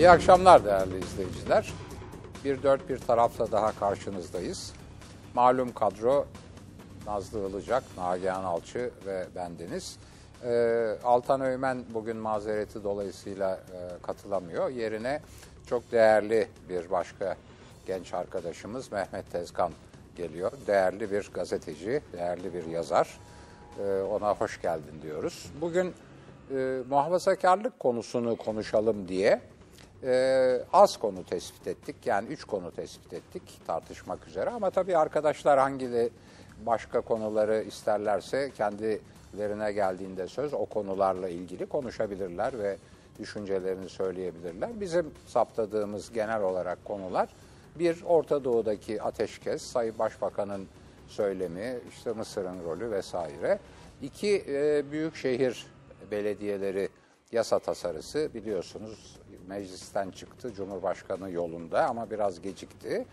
İyi akşamlar değerli izleyiciler. Bir dört bir tarafla daha karşınızdayız. Malum kadro Nazlı Ilıcak, Nagihan Alçı ve bendeniz. Ee, Altan Öymen bugün mazereti dolayısıyla e, katılamıyor. Yerine çok değerli bir başka genç arkadaşımız Mehmet Tezkan geliyor. Değerli bir gazeteci, değerli bir yazar. Ee, ona hoş geldin diyoruz. Bugün e, muhafazakarlık konusunu konuşalım diye e, az konu tespit ettik. Yani üç konu tespit ettik tartışmak üzere. Ama tabii arkadaşlar hangi başka konuları isterlerse kendilerine geldiğinde söz o konularla ilgili konuşabilirler ve düşüncelerini söyleyebilirler. Bizim saptadığımız genel olarak konular bir Orta Doğu'daki ateşkes, Sayın Başbakan'ın söylemi, işte Mısır'ın rolü vesaire. İki e, büyük şehir belediyeleri yasa tasarısı biliyorsunuz meclisten çıktı Cumhurbaşkanı yolunda ama biraz gecikti.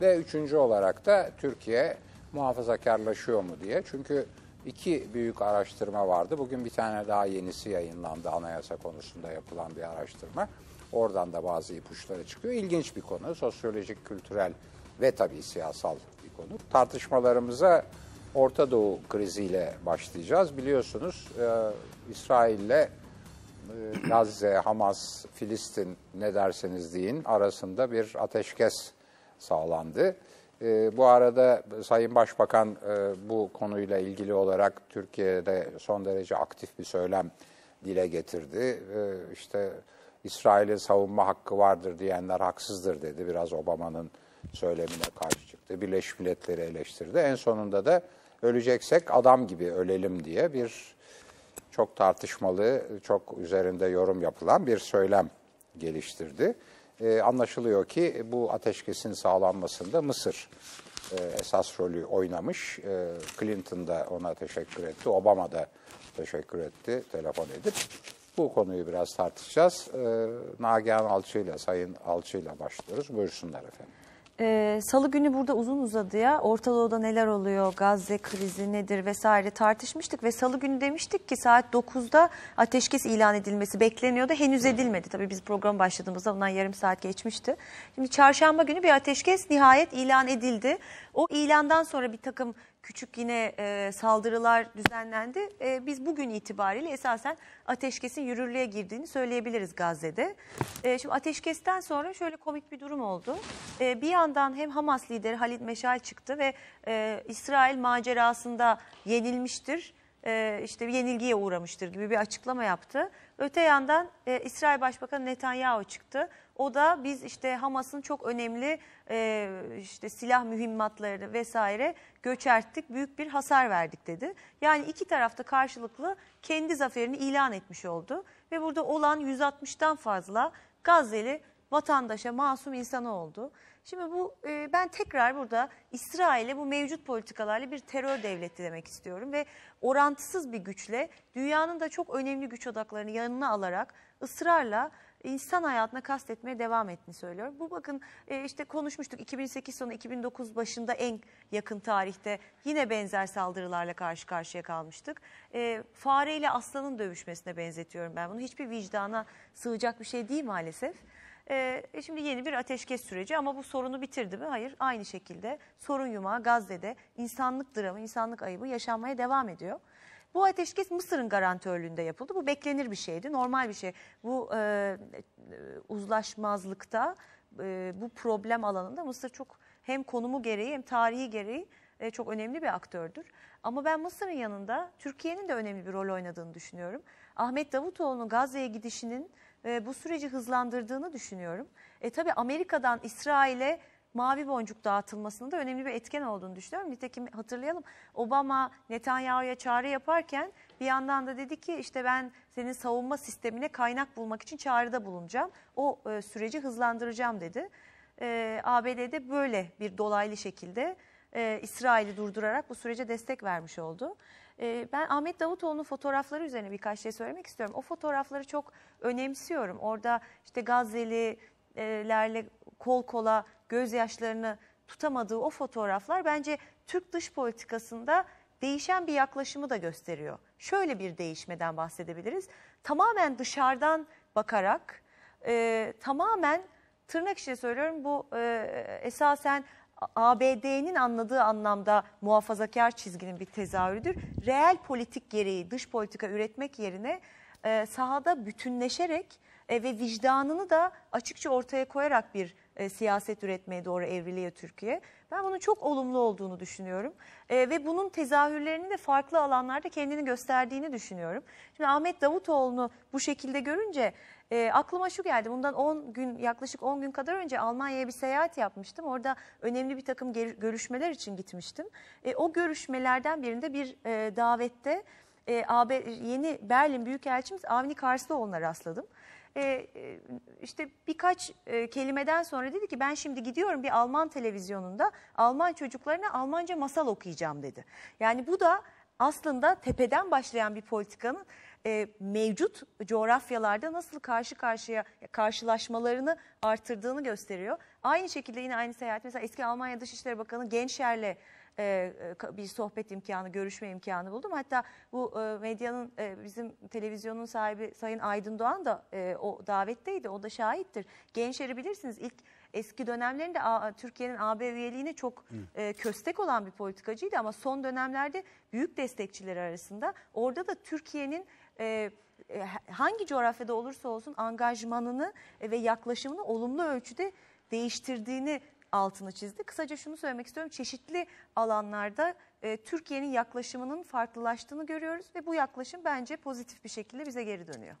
Ve üçüncü olarak da Türkiye muhafazakarlaşıyor mu diye. Çünkü iki büyük araştırma vardı. Bugün bir tane daha yenisi yayınlandı anayasa konusunda yapılan bir araştırma. Oradan da bazı ipuçları çıkıyor. İlginç bir konu. Sosyolojik, kültürel ve tabii siyasal bir konu. Tartışmalarımıza Orta Doğu kriziyle başlayacağız. Biliyorsunuz e, İsrail'le Gazze, Hamas, Filistin ne derseniz deyin arasında bir ateşkes sağlandı. E, bu arada Sayın Başbakan e, bu konuyla ilgili olarak Türkiye'de son derece aktif bir söylem dile getirdi. E, işte İsrail'in savunma hakkı vardır diyenler haksızdır dedi. Biraz Obama'nın söylemine karşı çıktı. Birleşmiş Milletleri eleştirdi. En sonunda da öleceksek adam gibi ölelim diye bir çok tartışmalı, çok üzerinde yorum yapılan bir söylem geliştirdi. Ee, anlaşılıyor ki bu ateşkesin sağlanmasında Mısır e, esas rolü oynamış. E, Clinton da ona teşekkür etti, Obama da teşekkür etti telefon edip. Bu konuyu biraz tartışacağız. E, Nagihan Alçı'yla, Sayın Alçı'yla başlıyoruz. Buyursunlar efendim. Ee, Salı günü burada uzun uzadıya Orta Doğu'da neler oluyor, Gazze krizi nedir vesaire tartışmıştık ve Salı günü demiştik ki saat 9'da ateşkes ilan edilmesi bekleniyordu. Henüz edilmedi. Tabii biz program başladığımızda bundan yarım saat geçmişti. Şimdi çarşamba günü bir ateşkes nihayet ilan edildi. O ilandan sonra bir takım küçük yine e, saldırılar düzenlendi. E, biz bugün itibariyle esasen ateşkesin yürürlüğe girdiğini söyleyebiliriz Gazze'de. E, şimdi ateşkesten sonra şöyle komik bir durum oldu. E, bir yandan hem Hamas lideri Halid Meşal çıktı ve e, İsrail macerasında yenilmiştir e, işte yenilgiye uğramıştır gibi bir açıklama yaptı. Öte yandan e, İsrail Başbakanı Netanyahu çıktı. O da biz işte Hamas'ın çok önemli e, işte silah mühimmatlarını vesaire göçerttik, büyük bir hasar verdik dedi. Yani iki tarafta karşılıklı kendi zaferini ilan etmiş oldu. Ve burada olan 160'tan fazla Gazze'li vatandaşa, masum insanı oldu. Şimdi bu e, ben tekrar burada İsrail'e bu mevcut politikalarla bir terör devleti demek istiyorum ve orantısız bir güçle dünyanın da çok önemli güç odaklarını yanına alarak ısrarla insan hayatına kastetmeye devam ettiğini söylüyor. Bu bakın e, işte konuşmuştuk 2008 sonu 2009 başında en yakın tarihte yine benzer saldırılarla karşı karşıya kalmıştık. E, fareyle aslanın dövüşmesine benzetiyorum ben bunu. Hiçbir vicdana sığacak bir şey değil maalesef. E, şimdi yeni bir ateşkes süreci ama bu sorunu bitirdi mi? Hayır. Aynı şekilde sorun yumağı Gazze'de insanlık dramı, insanlık ayıbı yaşanmaya devam ediyor. Bu ateşkes Mısır'ın garantörlüğünde yapıldı. Bu beklenir bir şeydi, normal bir şey. Bu e, uzlaşmazlıkta, e, bu problem alanında Mısır çok hem konumu gereği hem tarihi gereği e, çok önemli bir aktördür. Ama ben Mısır'ın yanında Türkiye'nin de önemli bir rol oynadığını düşünüyorum. Ahmet Davutoğlu'nun Gazze'ye gidişinin e, bu süreci hızlandırdığını düşünüyorum. E tabii Amerika'dan İsrail'e mavi boncuk dağıtılmasının da önemli bir etken olduğunu düşünüyorum. Nitekim hatırlayalım Obama Netanyahu'ya çağrı yaparken bir yandan da dedi ki işte ben senin savunma sistemine kaynak bulmak için çağrıda bulunacağım. O e, süreci hızlandıracağım dedi. E, ABD'de böyle bir dolaylı şekilde e, İsrail'i durdurarak bu sürece destek vermiş oldu. E, ben Ahmet Davutoğlu'nun fotoğrafları üzerine birkaç şey söylemek istiyorum. O fotoğrafları çok önemsiyorum. Orada işte Gazze'lilerle kol kola gözyaşlarını tutamadığı o fotoğraflar bence Türk dış politikasında değişen bir yaklaşımı da gösteriyor. Şöyle bir değişmeden bahsedebiliriz. Tamamen dışarıdan bakarak e, tamamen tırnak içinde söylüyorum bu e, esasen ABD'nin anladığı anlamda muhafazakar çizginin bir tezahürüdür. Reel politik gereği dış politika üretmek yerine e, sahada bütünleşerek e, ve vicdanını da açıkça ortaya koyarak bir e, siyaset üretmeye doğru evriliyor Türkiye. Ben bunun çok olumlu olduğunu düşünüyorum E, ve bunun tezahürlerinin de farklı alanlarda kendini gösterdiğini düşünüyorum. Şimdi Ahmet Davutoğlu'nu bu şekilde görünce e, aklıma şu geldi. Bundan 10 gün yaklaşık 10 gün kadar önce Almanya'ya bir seyahat yapmıştım. Orada önemli bir takım görüşmeler için gitmiştim. E, o görüşmelerden birinde bir e, davette e, AB, yeni Berlin Büyükelçimiz Avni Karslıoğlu'na rastladım. E, e, işte birkaç e, kelimeden sonra dedi ki ben şimdi gidiyorum bir Alman televizyonunda Alman çocuklarına Almanca masal okuyacağım dedi. Yani bu da aslında tepeden başlayan bir politikanın e, mevcut coğrafyalarda nasıl karşı karşıya karşılaşmalarını artırdığını gösteriyor. Aynı şekilde yine aynı seyahat mesela eski Almanya Dışişleri Bakanı Genşer'le e, e, bir sohbet imkanı, görüşme imkanı buldum. Hatta bu e, medyanın e, bizim televizyonun sahibi Sayın Aydın Doğan da e, o davetteydi. O da şahittir. Gençleri bilirsiniz ilk eski dönemlerinde Türkiye'nin AB üyeliğine çok e, köstek olan bir politikacıydı ama son dönemlerde büyük destekçileri arasında. Orada da Türkiye'nin e, e, hangi coğrafyada olursa olsun angajmanını e, ve yaklaşımını olumlu ölçüde değiştirdiğini altını çizdi. Kısaca şunu söylemek istiyorum. Çeşitli alanlarda e, Türkiye'nin yaklaşımının farklılaştığını görüyoruz ve bu yaklaşım bence pozitif bir şekilde bize geri dönüyor.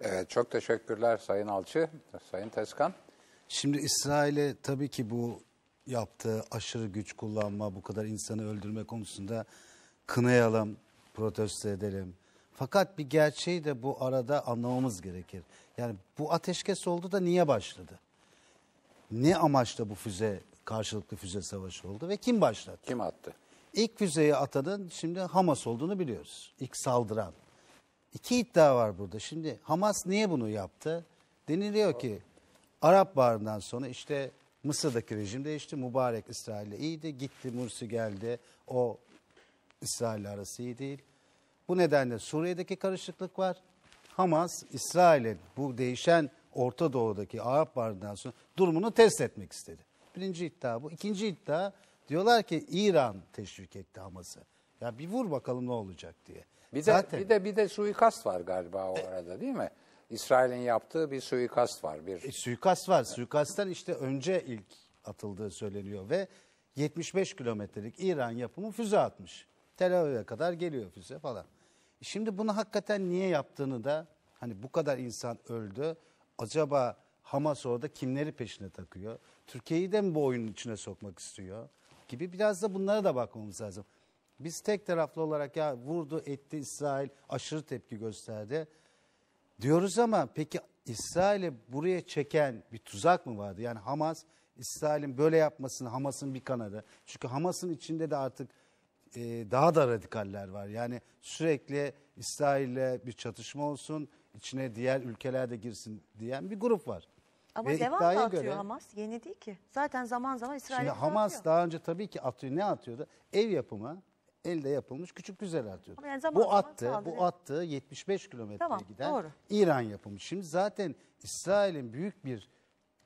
Evet, çok teşekkürler Sayın Alçı, Sayın Tezkan. Şimdi İsrail'e tabii ki bu yaptığı aşırı güç kullanma, bu kadar insanı öldürme konusunda kınayalım, protesto edelim. Fakat bir gerçeği de bu arada anlamamız gerekir. Yani bu ateşkes oldu da niye başladı? Ne amaçla bu füze, karşılıklı füze savaşı oldu ve kim başlattı? Kim attı? İlk füzeyi atanın şimdi Hamas olduğunu biliyoruz. İlk saldıran. İki iddia var burada. Şimdi Hamas niye bunu yaptı? Deniliyor ki Arap Baharı'ndan sonra işte Mısır'daki rejim değişti. Mübarek İsrail'le iyiydi. Gitti Mursi geldi. O İsrail'le arası iyi değil. Bu nedenle Suriye'deki karışıklık var. Hamas, İsrail'in bu değişen Orta Doğu'daki Arap Baharı'ndan sonra durumunu test etmek istedi. Birinci iddia bu. İkinci iddia diyorlar ki İran teşvik etti Hamas'ı. Ya bir vur bakalım ne olacak diye. Bir de, Zaten bir de bir de suikast var galiba o arada değil mi? İsrail'in yaptığı bir suikast var. Bir E, suikast var. Suikasttan işte önce ilk atıldığı söyleniyor ve 75 kilometrelik İran yapımı füze atmış. Tel Aviv'e kadar geliyor füze falan. E, Şimdi bunu hakikaten niye yaptığını da hani bu kadar insan öldü. Acaba Hamas orada kimleri peşine takıyor? Türkiye'yi de mi bu oyunun içine sokmak istiyor? Gibi biraz da bunlara da bakmamız lazım. Biz tek taraflı olarak ya vurdu etti İsrail aşırı tepki gösterdi. Diyoruz ama peki İsrail'i buraya çeken bir tuzak mı vardı? Yani Hamas, İsrail'in böyle yapmasını Hamas'ın bir kanadı. Çünkü Hamas'ın içinde de artık e, daha da radikaller var. Yani sürekli İsrail'le bir çatışma olsun, içine diğer ülkeler de girsin diyen bir grup var. Ama Ve devam iddiaya da atıyor göre- Hamas. Yeni değil ki. Zaten zaman zaman İsrail'e Şimdi Hamas atıyor. daha önce tabii ki atıyor. Ne atıyordu? Ev yapımı, elde yapılmış küçük füzeler atıyordu. Ama yani zaman bu zaman attı, saldırıyor. bu attığı 75 kilometreye Tamam, giden doğru. İran yapımı. Şimdi zaten İsrail'in büyük bir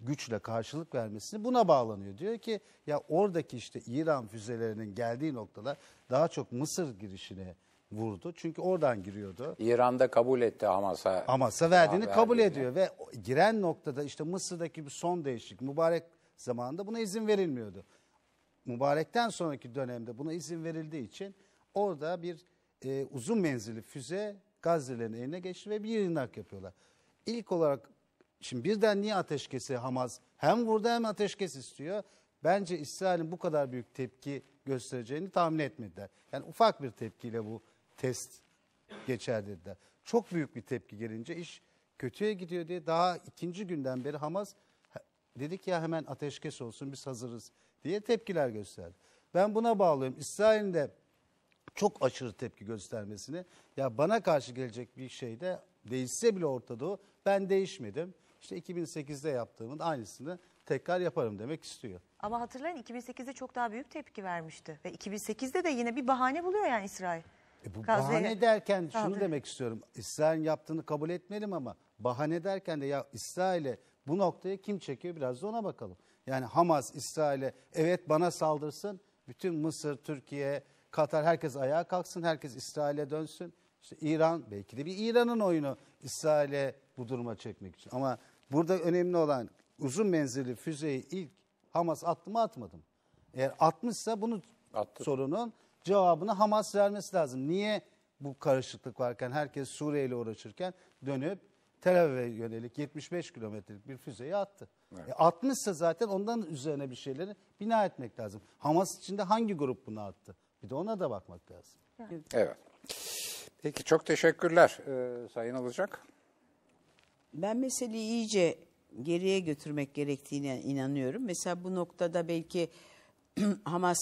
güçle karşılık vermesini buna bağlanıyor. Diyor ki ya oradaki işte İran füzelerinin geldiği noktalar daha çok Mısır girişine vurdu. Çünkü oradan giriyordu. İran'da kabul etti Hamas'a. Hamas'a verdiğini Verdiğini. kabul ediyor ve giren noktada işte Mısır'daki bir son değişiklik mübarek zamanında buna izin verilmiyordu. Mübarekten sonraki dönemde buna izin verildiği için orada bir e, uzun menzilli füze Gazze'lerin eline geçti ve bir yığınak yapıyorlar. İlk olarak şimdi birden niye ateşkesi Hamas hem vurdu hem ateşkes istiyor? Bence İsrail'in bu kadar büyük tepki göstereceğini tahmin etmediler. Yani ufak bir tepkiyle bu test geçer dediler. Çok büyük bir tepki gelince iş kötüye gidiyor diye daha ikinci günden beri Hamas "Ha- dedik ya hemen ateşkes olsun biz hazırız diye tepkiler gösterdi. Ben buna bağlıyorum. İsrail'in de çok aşırı tepki göstermesini ya bana karşı gelecek bir şeyde değişse bile Orta Doğu ben değişmedim. İşte 2008'de yaptığımın aynısını tekrar yaparım demek istiyor. Ama hatırlayın 2008'de çok daha büyük tepki vermişti. Ve 2008'de de yine bir bahane buluyor yani İsrail. E bu Gazze'ye bahane derken şunu saldırı. demek istiyorum. İsrail'in yaptığını kabul etmeyelim ama bahane derken de ya İsrail'e bu noktaya kim çekiyor biraz da ona bakalım. Yani Hamas İsrail'e evet bana saldırsın. Bütün Mısır, Türkiye, Katar herkes ayağa kalksın. Herkes İsrail'e dönsün. İşte İran belki de bir İran'ın oyunu İsrail'e bu duruma çekmek için. Ama burada önemli olan uzun menzilli füzeyi ilk Hamas attı mı atmadı mı? Eğer atmışsa bunu Attı. sorunun cevabını Hamas vermesi lazım. Niye bu karışıklık varken herkes Suriye ile uğraşırken dönüp Tel Aviv'e yönelik 75 kilometrelik bir füzeyi attı. E, atmışsa zaten ondan üzerine bir şeyleri bina etmek lazım. Hamas içinde hangi grup bunu attı? Bir de ona da bakmak lazım. Evet. Peki çok teşekkürler ee, Sayın Alacak. Ben meseleyi iyice geriye götürmek gerektiğine inanıyorum. Mesela bu noktada belki Hamas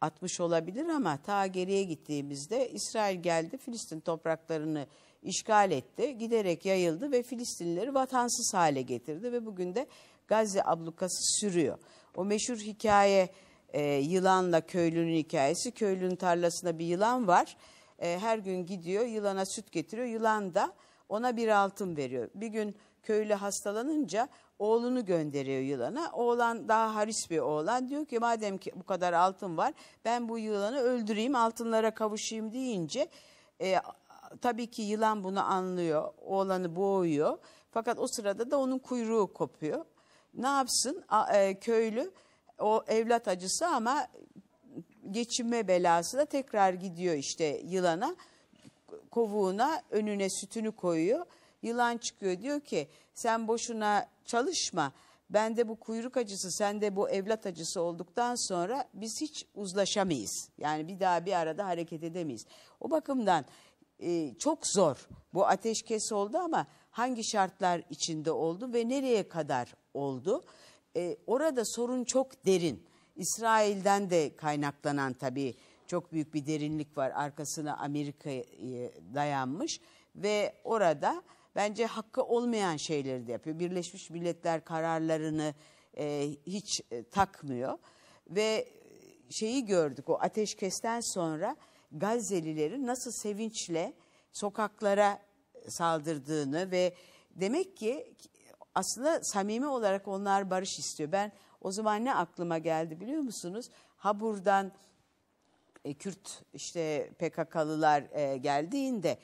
atmış olabilir ama ta geriye gittiğimizde İsrail geldi Filistin topraklarını işgal etti. Giderek yayıldı ve Filistinlileri vatansız hale getirdi ve bugün de Gazze ablukası sürüyor. O meşhur hikaye e, yılanla köylünün hikayesi. Köylünün tarlasında bir yılan var. E, her gün gidiyor yılana süt getiriyor. Yılan da ona bir altın veriyor. Bir gün köylü hastalanınca oğlunu gönderiyor yılana. Oğlan daha haris bir oğlan diyor ki madem ki bu kadar altın var ben bu yılanı öldüreyim altınlara kavuşayım deyince e, tabii ki yılan bunu anlıyor. Oğlanı boğuyor. Fakat o sırada da onun kuyruğu kopuyor. Ne yapsın A- e, köylü o evlat acısı ama geçinme belası da tekrar gidiyor işte yılana kovuğuna önüne sütünü koyuyor. Yılan çıkıyor diyor ki sen boşuna çalışma. Ben de bu kuyruk acısı, sen de bu evlat acısı olduktan sonra biz hiç uzlaşamayız. Yani bir daha bir arada hareket edemeyiz. O bakımdan e, çok zor. Bu ateşkes oldu ama hangi şartlar içinde oldu ve nereye kadar oldu? E, orada sorun çok derin. İsrail'den de kaynaklanan tabii çok büyük bir derinlik var. Arkasına Amerika e, dayanmış ve orada bence hakkı olmayan şeyleri de yapıyor. Birleşmiş Milletler kararlarını e, hiç e, takmıyor ve şeyi gördük o ateşkesten sonra Gazze'lilerin nasıl sevinçle sokaklara saldırdığını ve demek ki aslında samimi olarak onlar barış istiyor. Ben o zaman ne aklıma geldi biliyor musunuz? Habur'dan e, Kürt işte PKK'lılar e, geldiğinde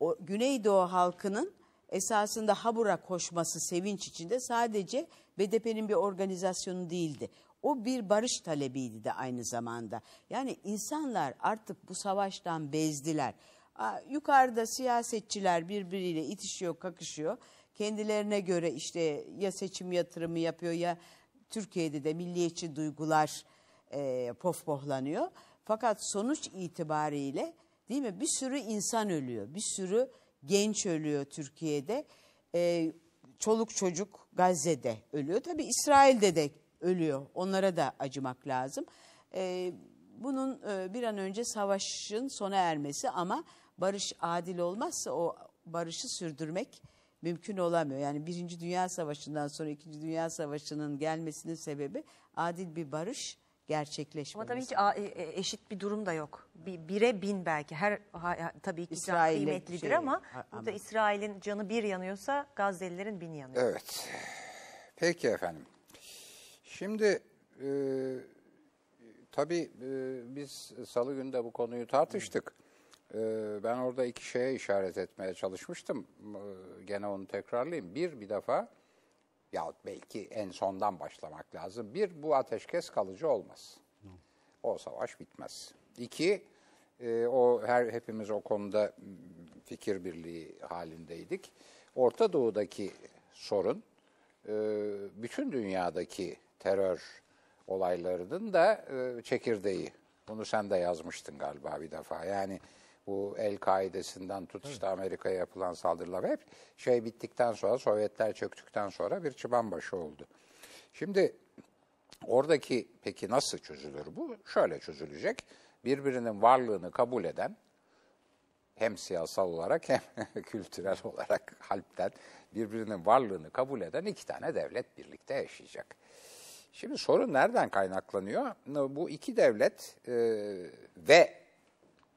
o Güneydoğu halkının esasında Habur'a koşması sevinç içinde sadece BDP'nin bir organizasyonu değildi. O bir barış talebiydi de aynı zamanda. Yani insanlar artık bu savaştan bezdiler. Yukarıda siyasetçiler birbiriyle itişiyor, kakışıyor. Kendilerine göre işte ya seçim yatırımı yapıyor ya Türkiye'de de milliyetçi duygular e, pohpohlanıyor. Fakat sonuç itibariyle değil mi bir sürü insan ölüyor. Bir sürü genç ölüyor Türkiye'de. E, çoluk çocuk Gazze'de ölüyor. Tabii İsrail'de de ölüyor. Onlara da acımak lazım. E, bunun e, bir an önce savaşın sona ermesi ama barış adil olmazsa o barışı sürdürmek mümkün olamıyor. Yani Birinci Dünya Savaşı'ndan sonra İkinci Dünya Savaşı'nın gelmesinin sebebi adil bir barış gerçekleşmemesi. Ama tabii hiç a- e- e- eşit bir durum da yok. Bir, bire bin belki. Her ha- tabii ki can İsrail'e kıymetlidir şey, ama burada İsrail'in canı bir yanıyorsa Gazze'lilerin bin yanıyor. Evet. Peki efendim. Şimdi e, tabii e, biz salı günü de bu konuyu tartıştık. E, ben orada iki şeye işaret etmeye çalışmıştım. E, gene onu tekrarlayayım. Bir, bir defa yahut belki en sondan başlamak lazım. Bir, bu ateşkes kalıcı olmaz. O savaş bitmez. İki, e, o her hepimiz o konuda m, fikir birliği halindeydik. Orta Doğu'daki sorun, e, bütün dünyadaki terör olaylarının da e, çekirdeği. Bunu sen de yazmıştın galiba bir defa. Yani bu El-Kaide'sinden tut işte Amerika'ya yapılan saldırılar hep şey bittikten sonra Sovyetler çöktükten sonra bir çıban başı oldu. Şimdi oradaki peki nasıl çözülür bu? Şöyle çözülecek. Birbirinin varlığını kabul eden hem siyasal olarak hem kültürel olarak halpten birbirinin varlığını kabul eden iki tane devlet birlikte yaşayacak. Şimdi sorun nereden kaynaklanıyor? Bu iki devlet e, ve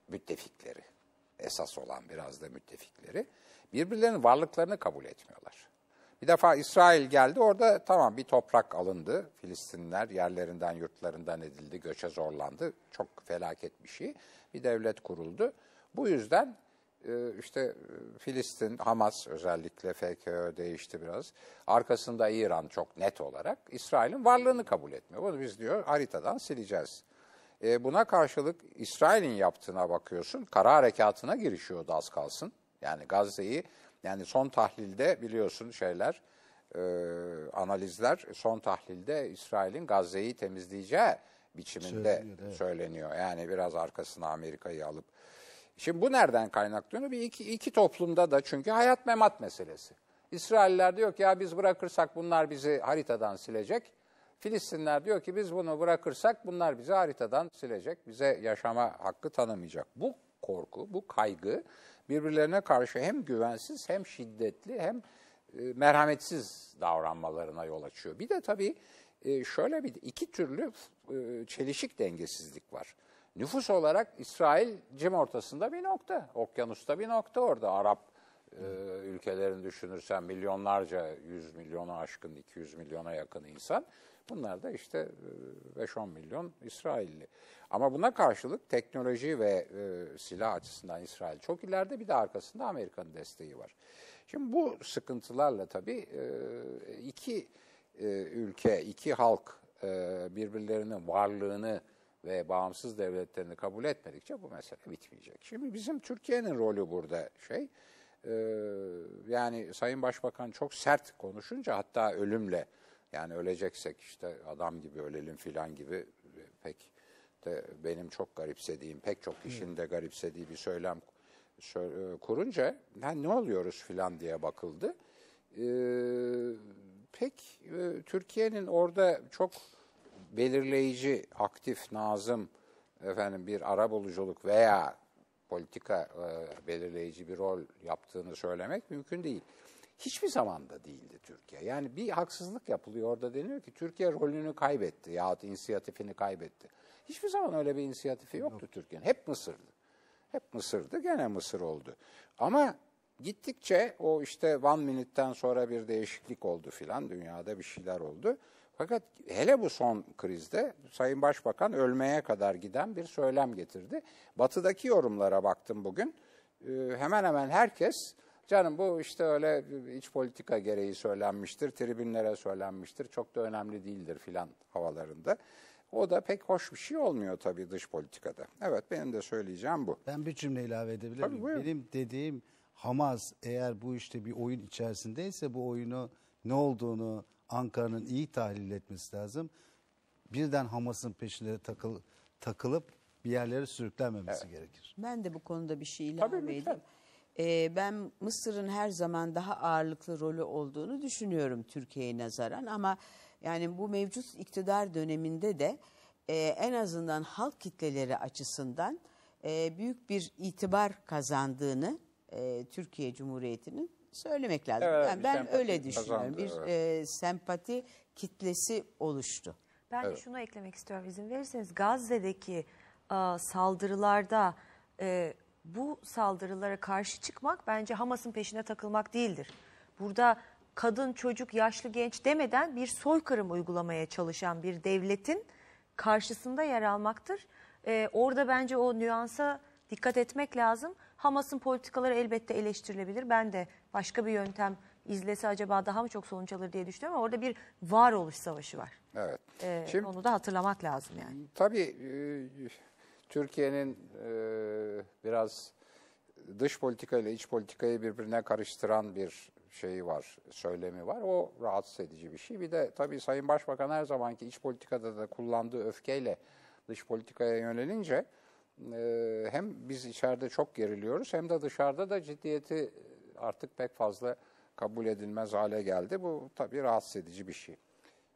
müttefikleri, esas olan biraz da müttefikleri birbirlerinin varlıklarını kabul etmiyorlar. Bir defa İsrail geldi orada tamam bir toprak alındı. Filistinler yerlerinden yurtlarından edildi, göçe zorlandı. Çok felaket bir şey. Bir devlet kuruldu. Bu yüzden e, işte e, Filistin, Hamas özellikle FKÖ değişti biraz. Arkasında İran çok net olarak İsrail'in varlığını kabul etmiyor. Bunu biz diyor haritadan sileceğiz. E, buna karşılık İsrail'in yaptığına bakıyorsun. Kara harekatına girişiyordu az kalsın. Yani Gazze'yi yani son tahlilde biliyorsun şeyler e, analizler son tahlilde İsrail'in Gazze'yi temizleyeceği biçiminde Söyleniyor, evet. söyleniyor. Yani biraz arkasına Amerika'yı alıp. Şimdi bu nereden kaynaklanıyor? Bir iki, iki toplumda da çünkü hayat memat meselesi. İsrailler diyor ki ya biz bırakırsak bunlar bizi haritadan silecek. Filistinler diyor ki biz bunu bırakırsak bunlar bizi haritadan silecek. Bize yaşama hakkı tanımayacak. Bu korku, bu kaygı birbirlerine karşı hem güvensiz hem şiddetli hem e, merhametsiz davranmalarına yol açıyor. Bir de tabii e, şöyle bir iki türlü e, çelişik dengesizlik var. Nüfus olarak İsrail cim ortasında bir nokta, okyanusta bir nokta orada. Arap e, ülkelerini düşünürsen milyonlarca, 100 milyona aşkın, 200 milyona yakın insan. Bunlar da işte e, 5-10 milyon İsrailli. Ama buna karşılık teknoloji ve e, silah açısından İsrail çok ileride bir de arkasında Amerika'nın desteği var. Şimdi bu sıkıntılarla tabii e, iki e, ülke, iki halk e, birbirlerinin varlığını ve bağımsız devletlerini kabul etmedikçe bu mesele bitmeyecek. Şimdi bizim Türkiye'nin rolü burada şey, e, yani Sayın Başbakan çok sert konuşunca hatta ölümle, yani öleceksek işte adam gibi ölelim filan gibi pek de benim çok garipsediğim, pek çok kişinin de garipsediği bir söylem sö- e, kurunca ha, ne oluyoruz filan diye bakıldı. E, pek Türkiye'nin orada çok belirleyici, aktif, nazım efendim bir arabuluculuk veya politika e, belirleyici bir rol yaptığını söylemek mümkün değil. Hiçbir zaman da değildi Türkiye. Yani bir haksızlık yapılıyor orada deniyor ki Türkiye rolünü kaybetti yahut inisiyatifini kaybetti. Hiçbir zaman öyle bir inisiyatifi yoktu Türkiye'nin. Hep Mısır'dı. Hep Mısır'dı, gene Mısır oldu. Ama gittikçe o işte One Minute'ten sonra bir değişiklik oldu filan, dünyada bir şeyler oldu. Fakat hele bu son krizde Sayın Başbakan ölmeye kadar giden bir söylem getirdi. Batı'daki yorumlara baktım bugün. Ee, hemen hemen herkes canım bu işte öyle iç politika gereği söylenmiştir, tribünlere söylenmiştir, çok da önemli değildir filan havalarında. O da pek hoş bir şey olmuyor tabii dış politikada. Evet benim de söyleyeceğim bu. Ben bir cümle ilave edebilir miyim? buyurun. Benim dediğim Hamas eğer bu işte bir oyun içerisindeyse bu oyunu ne olduğunu Ankara'nın iyi tahlil etmesi lazım. Birden Hamas'ın peşine takıl, takılıp bir yerlere sürüklenmemesi gerekir. Ben de bu konuda bir şey ilave Tabii, edeyim. Ee, ben Mısır'ın her zaman daha ağırlıklı rolü olduğunu düşünüyorum Türkiye'ye nazaran ama yani bu mevcut iktidar döneminde de e, en azından halk kitleleri açısından e, büyük bir itibar kazandığını e, Türkiye Cumhuriyeti'nin söylemek lazım. Evet, Yani ben öyle düşünüyorum. kazandı, bir evet. e, sempati kitlesi oluştu. Ben de şunu eklemek istiyorum izin verirseniz. Gazze'deki e, saldırılarda e, bu saldırılara karşı çıkmak bence Hamas'ın peşine takılmak değildir. Burada kadın, çocuk, yaşlı, genç demeden bir soykırım uygulamaya çalışan bir devletin karşısında yer almaktır. E, orada bence o nüansa dikkat etmek lazım. Hamas'ın politikaları elbette eleştirilebilir. Ben de başka bir yöntem izlese acaba daha mı çok sonuç alır diye düşünüyorum ama orada bir varoluş savaşı var. Evet. Ee, Şimdi onu da hatırlamak lazım yani. Tabii e, Türkiye'nin e, biraz dış politika ile iç politikayı birbirine karıştıran bir şeyi var, söylemi var. O rahatsız edici bir şey. Bir de tabii Sayın Başbakan her zamanki iç politikada da kullandığı öfkeyle dış politikaya yönelince e, hem biz içeride çok geriliyoruz hem de dışarıda da ciddiyeti artık pek fazla kabul edilmez hale geldi. Bu tabii rahatsız edici bir şey.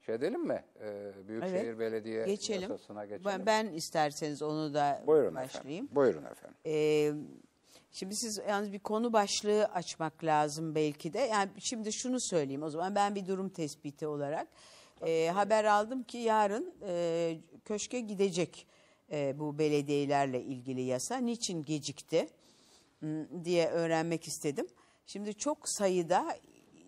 Şey edelim mi? Ee, Büyükşehir Evet. Belediye Geçelim. yasasına geçelim. Ben, ben isterseniz onu da Buyurun başlayayım. efendim. Buyurun efendim. Ee, şimdi siz yalnız bir konu başlığı açmak lazım belki de. Yani şimdi şunu söyleyeyim o zaman ben bir durum tespiti olarak e, haber aldım ki yarın e, köşke gidecek e, bu belediyelerle ilgili yasa. Niçin gecikti diye öğrenmek istedim. Şimdi çok sayıda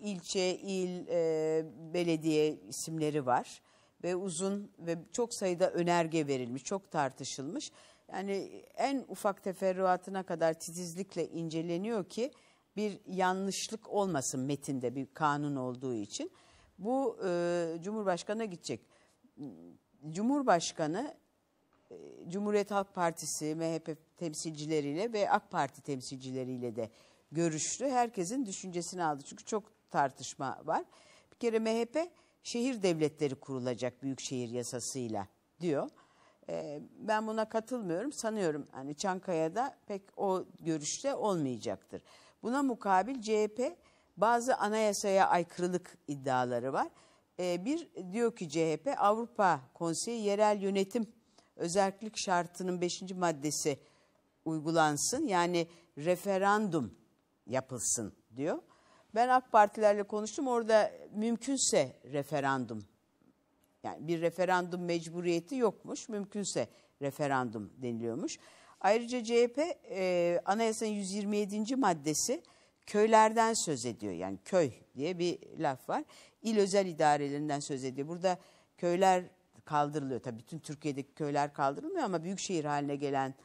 ilçe, il, e, belediye isimleri var ve uzun ve çok sayıda önerge verilmiş, çok tartışılmış. Yani en ufak teferruatına kadar titizlikle inceleniyor ki bir yanlışlık olmasın metinde bir kanun olduğu için. Bu e, Cumhurbaşkanı'na gidecek. Cumhurbaşkanı Cumhuriyet Halk Partisi, MHP temsilcileriyle ve AK Parti temsilcileriyle de görüştü. Herkesin düşüncesini aldı. Çünkü çok tartışma var. Bir kere MHP şehir devletleri kurulacak büyükşehir yasasıyla diyor. Ee, ben buna katılmıyorum. Sanıyorum hani Çankaya'da pek o görüşte olmayacaktır. Buna mukabil CHP bazı anayasaya aykırılık iddiaları var. Ee, bir diyor ki CHP Avrupa Konseyi yerel yönetim özellik şartının 5. maddesi uygulansın. Yani referandum yapılsın diyor. Ben AK Partilerle konuştum. Orada mümkünse referandum yani bir referandum mecburiyeti yokmuş. Mümkünse referandum deniliyormuş. Ayrıca CHP e, anayasanın 127. maddesi köylerden söz ediyor. Yani köy diye bir laf var. İl özel idarelerinden söz ediyor. Burada köyler kaldırılıyor. Tabii bütün Türkiye'deki köyler kaldırılmıyor ama büyük şehir haline gelen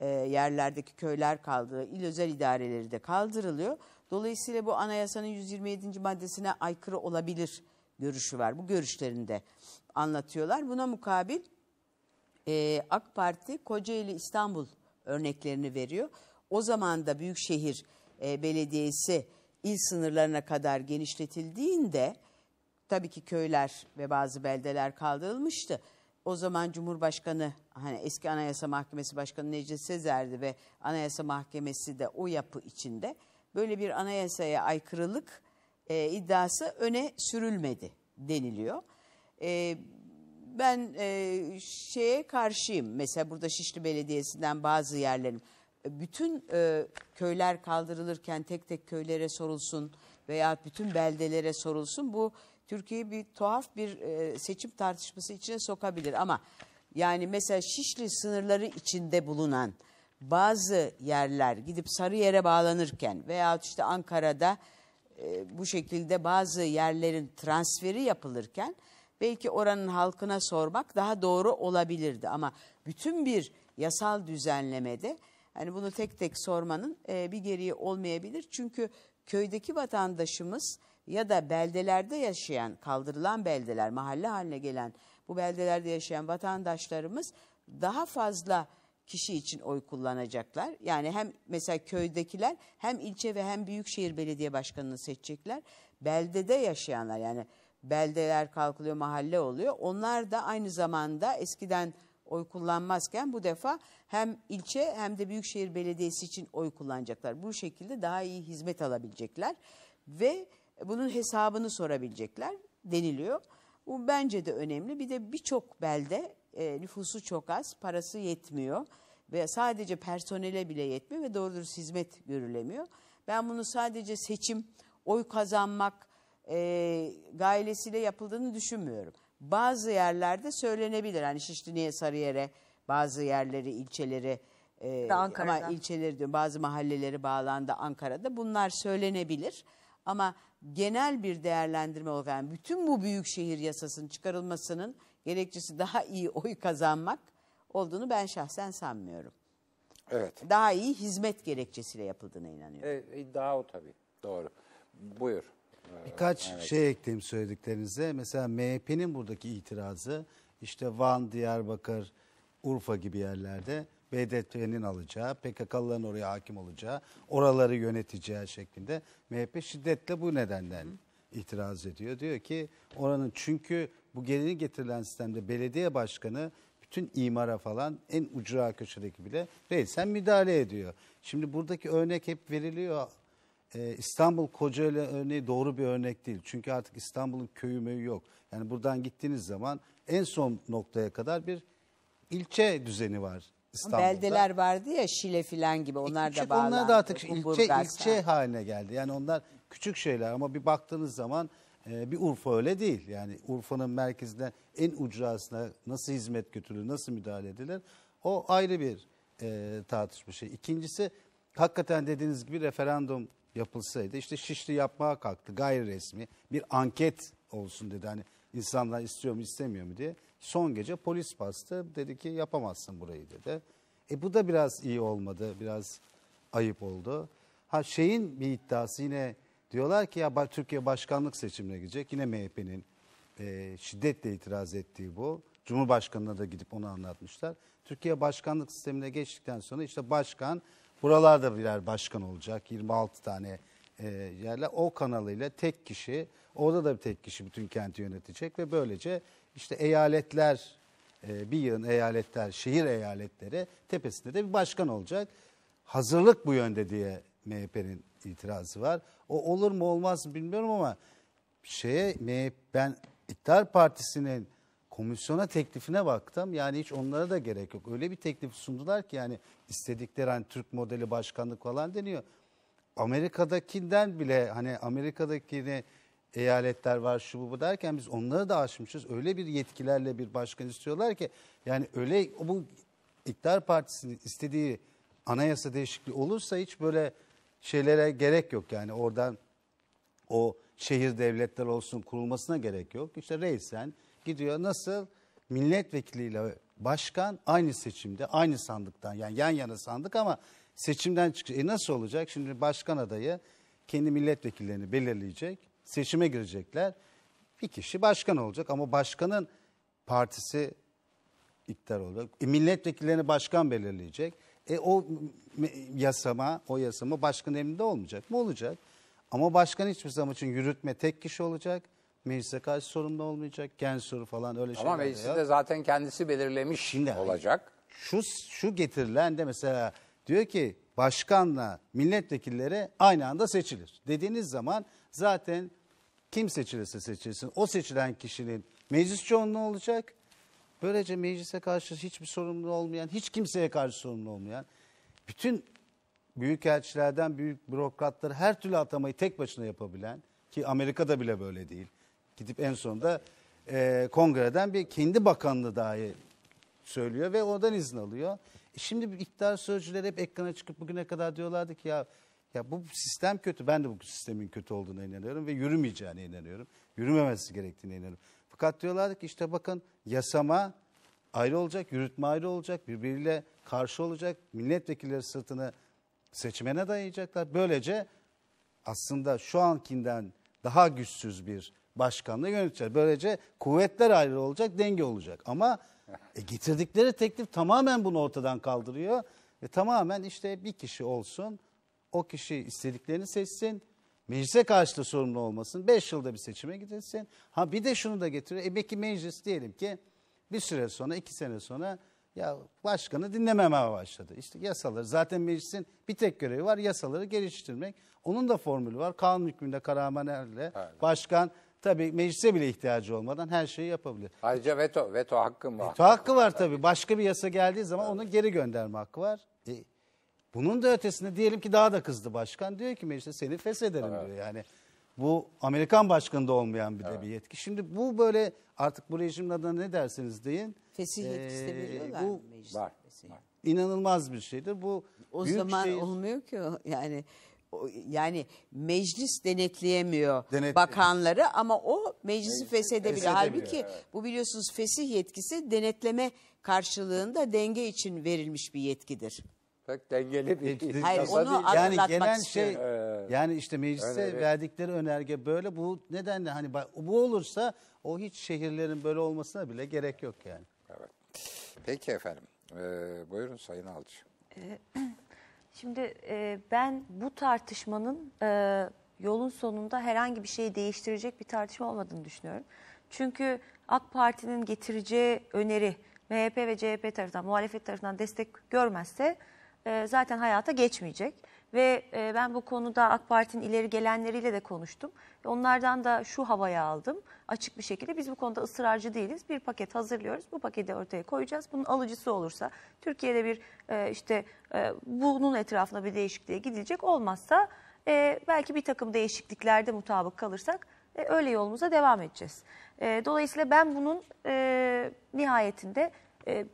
e, yerlerdeki köyler kaldırılıyor. İl özel idareleri de kaldırılıyor. Dolayısıyla bu anayasanın 127. maddesine aykırı olabilir görüşü var. Bu görüşlerinde anlatıyorlar. Buna mukabil e, AK Parti Kocaeli İstanbul örneklerini veriyor. O zaman da Büyükşehir e, Belediyesi il sınırlarına kadar genişletildiğinde tabii ki köyler ve bazı beldeler kaldırılmıştı. O zaman Cumhurbaşkanı hani eski Anayasa Mahkemesi Başkanı Necdet Sezer'di ve Anayasa Mahkemesi de o yapı içinde böyle bir anayasaya aykırılık e, iddiası öne sürülmedi deniliyor. E, ben e, şeye karşıyım. Mesela burada Şişli Belediyesi'nden bazı yerlerin bütün e, köyler kaldırılırken tek tek köylere sorulsun veya bütün beldelere sorulsun. Bu Türkiye'yi bir tuhaf bir e, seçim tartışması içine sokabilir. Ama yani mesela Şişli sınırları içinde bulunan bazı yerler gidip Sarıyer'e bağlanırken veya işte Ankara'da e, bu şekilde bazı yerlerin transferi yapılırken belki oranın halkına sormak daha doğru olabilirdi. Ama bütün bir yasal düzenlemede hani bunu tek tek sormanın e, bir gereği olmayabilir. Çünkü köydeki vatandaşımız ya da beldelerde yaşayan kaldırılan beldeler mahalle haline gelen bu beldelerde yaşayan vatandaşlarımız daha fazla kişi için oy kullanacaklar. Yani hem mesela köydekiler hem ilçe ve hem büyükşehir belediye başkanını seçecekler. Beldede yaşayanlar yani beldeler kalkılıyor mahalle oluyor. Onlar da aynı zamanda eskiden oy kullanmazken bu defa hem ilçe hem de büyükşehir belediyesi için oy kullanacaklar. Bu şekilde daha iyi hizmet alabilecekler ve bunun hesabını sorabilecekler deniliyor. Bu bence de önemli. Bir de birçok belde e, nüfusu çok az, parası yetmiyor ve sadece personele bile yetmiyor ve doğru dürüst hizmet görülemiyor. Ben bunu sadece seçim, oy kazanmak e, gailesiyle yapıldığını düşünmüyorum. Bazı yerlerde söylenebilir. Hani Şişli'ye, Sarıyer'e, bazı yerleri, ilçeleri e, ama ilçeleri diyorum bazı mahalleleri bağlandı Ankara'da. Bunlar söylenebilir. Ama genel bir değerlendirme olarak yani bütün bu büyük şehir yasasının çıkarılmasının gerekçesi daha iyi oy kazanmak olduğunu ben şahsen sanmıyorum. Evet. Daha iyi hizmet gerekçesiyle yapıldığına inanıyorum. E, iddia o tabii. Doğru. Buyur. Birkaç şey ekleyeyim söylediklerinize. Mesela MHP'nin buradaki itirazı işte Van, Diyarbakır, Urfa gibi yerlerde BDP'nin alacağı, PKK'lıların oraya hakim olacağı, oraları yöneteceği şeklinde MHP şiddetle bu nedenden itiraz ediyor. Diyor ki oranın çünkü bu geliri getirilen sistemde belediye başkanı bütün imara falan en ucra köşedeki bile reisen müdahale ediyor. Şimdi buradaki örnek hep veriliyor. Ee, İstanbul Kocaeli örneği doğru bir örnek değil. Çünkü artık İstanbul'un köyü möyü yok. Yani buradan gittiğiniz zaman en son noktaya kadar bir ilçe düzeni var İstanbul'da. Beldeler vardı ya Şile filan gibi onlar Küçük, da bağlandı. Onlar da artık ilçe, ilçe ha. haline geldi. Yani onlar küçük şeyler ama bir baktığınız zaman e, bir Urfa öyle değil. Yani Urfa'nın merkezine en ucrasına nasıl hizmet götürülür, nasıl müdahale edilir o ayrı bir e, tartışma şey. İkincisi hakikaten dediğiniz gibi referandum yapılsaydı işte Şişli yapmaya kalktı gayri resmi bir anket olsun dedi hani insanlar istiyor mu istemiyor mu diye. Son gece polis bastı dedi ki yapamazsın burayı dedi. E bu da biraz iyi olmadı biraz ayıp oldu. Ha şeyin bir iddiası yine diyorlar ki ya Türkiye başkanlık seçimine gidecek yine MHP'nin e, şiddetle itiraz ettiği bu. Cumhurbaşkanına da gidip onu anlatmışlar. Türkiye başkanlık sistemine geçtikten sonra işte başkan buralarda birer başkan olacak. 26 tane e, yerle o kanalıyla tek kişi orada da bir tek kişi bütün kenti yönetecek ve böylece işte eyaletler e, bir yığın eyaletler şehir eyaletleri tepesinde de bir başkan olacak. Hazırlık bu yönde diye MHP'nin itirazı var. O olur mu olmaz mı bilmiyorum ama şeye ben İktidar Partisi'nin komisyona teklifine baktım. Yani hiç onlara da gerek yok. Öyle bir teklif sundular ki yani istedikleri hani Türk modeli başkanlık falan deniyor. Amerika'dakinden bile hani Amerika'dakini eyaletler var şu bu bu derken biz onları da aşmışız. Öyle bir yetkilerle bir başkan istiyorlar ki yani öyle bu İktidar Partisi'nin istediği anayasa değişikliği olursa hiç böyle şeylere gerek yok yani oradan o şehir devletler olsun kurulmasına gerek yok. İşte reisen gidiyor nasıl milletvekiliyle başkan aynı seçimde aynı sandıktan yani yan yana sandık ama seçimden çıkacak. E nasıl olacak? Şimdi başkan adayı kendi milletvekillerini belirleyecek. Seçime girecekler. Bir kişi başkan olacak ama başkanın partisi iktidar olacak. E, milletvekillerini başkan belirleyecek. E o yasama, o yasama başkanın emrinde olmayacak mı? Olacak. Ama başkan hiçbir zaman için yürütme tek kişi olacak. Meclise karşı sorumlu olmayacak. Gen soru falan öyle şeyler. Ama meclisi yok. de zaten kendisi belirlemiş Şimdi- olacak. Şu, şu getirilen de mesela diyor ki başkanla milletvekilleri aynı anda seçilir. Dediğiniz zaman zaten kim seçilirse seçilsin o seçilen kişinin meclis çoğunluğu olacak. Böylece meclise karşı hiçbir sorumlu olmayan, hiç kimseye karşı sorumlu olmayan, bütün büyükelçilerden büyük bürokratları her türlü atamayı tek başına yapabilen ki Amerika'da bile böyle değil. Gidip en sonunda e, kongreden bir kendi bakanlığı dahi söylüyor ve oradan izin alıyor. E şimdi iktidar sözcüleri hep ekrana çıkıp bugüne kadar diyorlardı ki ya ya bu sistem kötü. Ben de bu sistemin kötü olduğuna inanıyorum ve yürümeyeceğine inanıyorum. Yürümemesi gerektiğine inanıyorum. Fakat diyorlardı ki işte bakın yasama ayrı olacak, yürütme ayrı olacak, birbiriyle karşı olacak. Milletvekilleri sırtını seçmene dayayacaklar. Böylece aslında şu ankinden daha güçsüz bir başkanla yöneteceğiz. Böylece kuvvetler ayrı olacak, denge olacak. Ama e, getirdikleri teklif tamamen bunu ortadan kaldırıyor. Ve tamamen işte bir kişi olsun, o kişi istediklerini seçsin, meclise karşı da sorumlu olmasın, beş yılda bir seçime gidilsin. Ha bir de şunu da getiriyor, e belki meclis diyelim ki bir süre sonra, iki sene sonra ya başkanı dinlememeye başladı. İşte yasaları zaten meclisin bir tek görevi var yasaları geliştirmek. Onun da formülü var. Kanun hükmünde kararnamelerle başkan tabii meclise bile ihtiyacı olmadan her şeyi yapabilir. Ayrıca veto, veto hakkım var. Veto hakkı var tabii. Başka bir yasa geldiği zaman onu geri gönderme hakkı var. Bunun da ötesinde diyelim ki daha da kızdı başkan. Diyor ki meclise seni feshedelim diyor. Yani bu Amerikan başkanında olmayan bir de bir yetki. Şimdi bu böyle artık bu rejimin adına ne derseniz deyin. Fesih yetkisi de veriyorlar bu meclis? Var, var. inanılmaz bir şeydir. Bu O büyük zaman şehir- olmuyor ki yani o- yani meclis denetleyemiyor Denetle- bakanları ama o meclisi feshedebilir. feshedebiliyor, Halbuki bu biliyorsunuz fesih yetkisi denetleme karşılığında denge için verilmiş bir yetkidir. Pek dengeli bir Hayır, yasa onu değil. yani gelen şey istiyorum. yani işte meclise Öneri. verdikleri önerge böyle bu nedenle hani bak- bu olursa o hiç şehirlerin böyle olmasına bile gerek yok yani. Evet. Peki efendim. Ee, buyurun Sayın Alcı. Şimdi e, ben bu tartışmanın e, yolun sonunda herhangi bir şeyi değiştirecek bir tartışma olmadığını düşünüyorum. Çünkü AK Parti'nin getireceği öneri MHP ve CHP tarafından, muhalefet tarafından destek görmezse e, zaten hayata geçmeyecek. Ve e, ben bu konuda AK Parti'nin ileri gelenleriyle de konuştum. Onlardan da şu havaya aldım açık bir şekilde. Biz bu konuda ısrarcı değiliz. Bir paket hazırlıyoruz. Bu paketi ortaya koyacağız. Bunun alıcısı olursa Türkiye'de bir e, işte e, bunun etrafında bir değişikliğe gidilecek. Olmazsa belki bir takım değişikliklerde mutabık kalırsak öyle yolumuza devam edeceğiz. Dolayısıyla ben bunun nihayetinde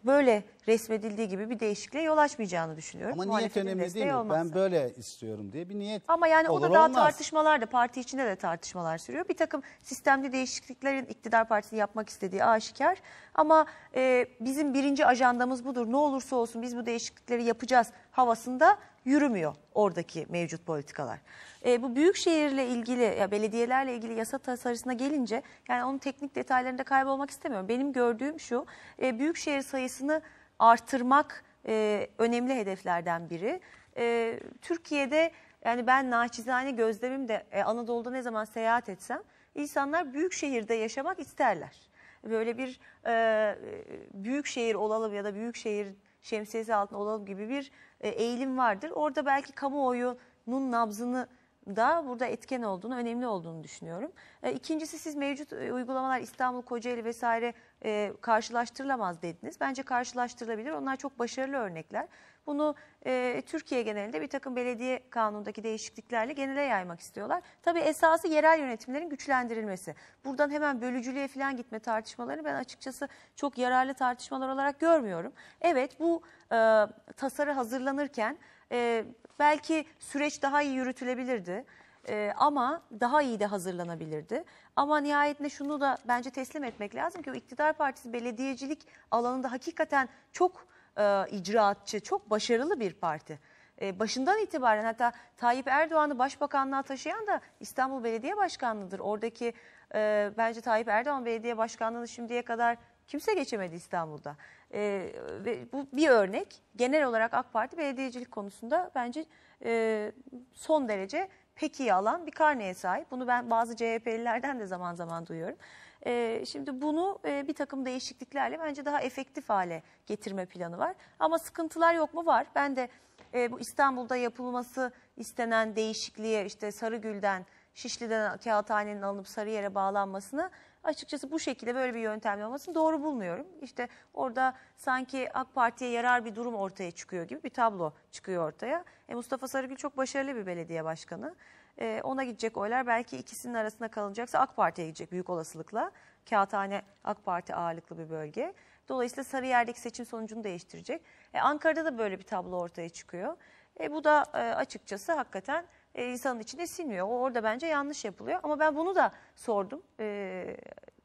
böyle resmedildiği gibi bir değişikliğe yol açmayacağını düşünüyorum. Ama niyet Muhalefetin önemli desteği değil mi? olmazsa. Ben böyle istiyorum diye bir niyet Ama yani o olur da daha olmaz. tartışmalar da parti içinde de tartışmalar sürüyor. Bir takım sistemli değişikliklerin iktidar partisi yapmak istediği aşikar. Ama e, bizim birinci ajandamız budur. Ne olursa olsun biz bu değişiklikleri yapacağız havasında yürümüyor oradaki mevcut politikalar. E, bu büyük şehirle ilgili ya belediyelerle ilgili yasa tasarısına gelince yani onun teknik detaylarında kaybolmak istemiyorum. Benim gördüğüm şu e, büyük şehir sayısını artırmak e, önemli hedeflerden biri. E, Türkiye'de yani ben naçizane gözlemim de e, Anadolu'da ne zaman seyahat etsem insanlar büyük şehirde yaşamak isterler. Böyle bir e, büyük şehir olalım ya da büyük şehir şemsiyesi altında olalım gibi bir e, eğilim vardır. Orada belki kamuoyunun nabzını da burada etken olduğunu, önemli olduğunu düşünüyorum. E, ikincisi siz mevcut e, uygulamalar İstanbul, Kocaeli vesaire e, karşılaştırılamaz dediniz. Bence karşılaştırılabilir. Onlar çok başarılı örnekler. Bunu e, Türkiye genelinde bir takım belediye kanunundaki değişikliklerle genele yaymak istiyorlar. Tabii esası yerel yönetimlerin güçlendirilmesi. Buradan hemen bölücülüğe falan gitme tartışmalarını ben açıkçası çok yararlı tartışmalar olarak görmüyorum. Evet bu e, tasarı hazırlanırken e, belki süreç daha iyi yürütülebilirdi. Ee, ama daha iyi de hazırlanabilirdi. Ama nihayetinde şunu da bence teslim etmek lazım ki o iktidar partisi belediyecilik alanında hakikaten çok e, icraatçı, çok başarılı bir parti. E, başından itibaren hatta Tayyip Erdoğan'ı başbakanlığa taşıyan da İstanbul Belediye Başkanlığı'dır. Oradaki e, bence Tayyip Erdoğan Belediye Başkanlığı'nı şimdiye kadar kimse geçemedi İstanbul'da. E, ve bu bir örnek. Genel olarak AK Parti belediyecilik konusunda bence e, son derece pek iyi alan bir karneye sahip. Bunu ben bazı CHP'lilerden de zaman zaman duyuyorum. E, şimdi bunu e, bir takım değişikliklerle bence daha efektif hale getirme planı var. Ama sıkıntılar yok mu? Var. Ben de e, bu İstanbul'da yapılması istenen değişikliğe işte Sarıgül'den, Şişli'den Kağıthane'nin alınıp Sarıyer'e bağlanmasını açıkçası bu şekilde böyle bir yöntemle olmasını doğru bulmuyorum. İşte orada sanki AK Parti'ye yarar bir durum ortaya çıkıyor gibi bir tablo çıkıyor ortaya. E, Mustafa Sarıgül çok başarılı bir belediye başkanı. E, ona gidecek oylar belki ikisinin arasında kalınacaksa AK Parti'ye gidecek büyük olasılıkla. Kağıthane AK Parti ağırlıklı bir bölge. Dolayısıyla Sarıyer'deki seçim sonucunu değiştirecek. E, Ankara'da da böyle bir tablo ortaya çıkıyor. E, bu da e, açıkçası hakikaten e, insanın içine sinmiyor. O orada bence yanlış yapılıyor. Ama ben bunu da sordum. E,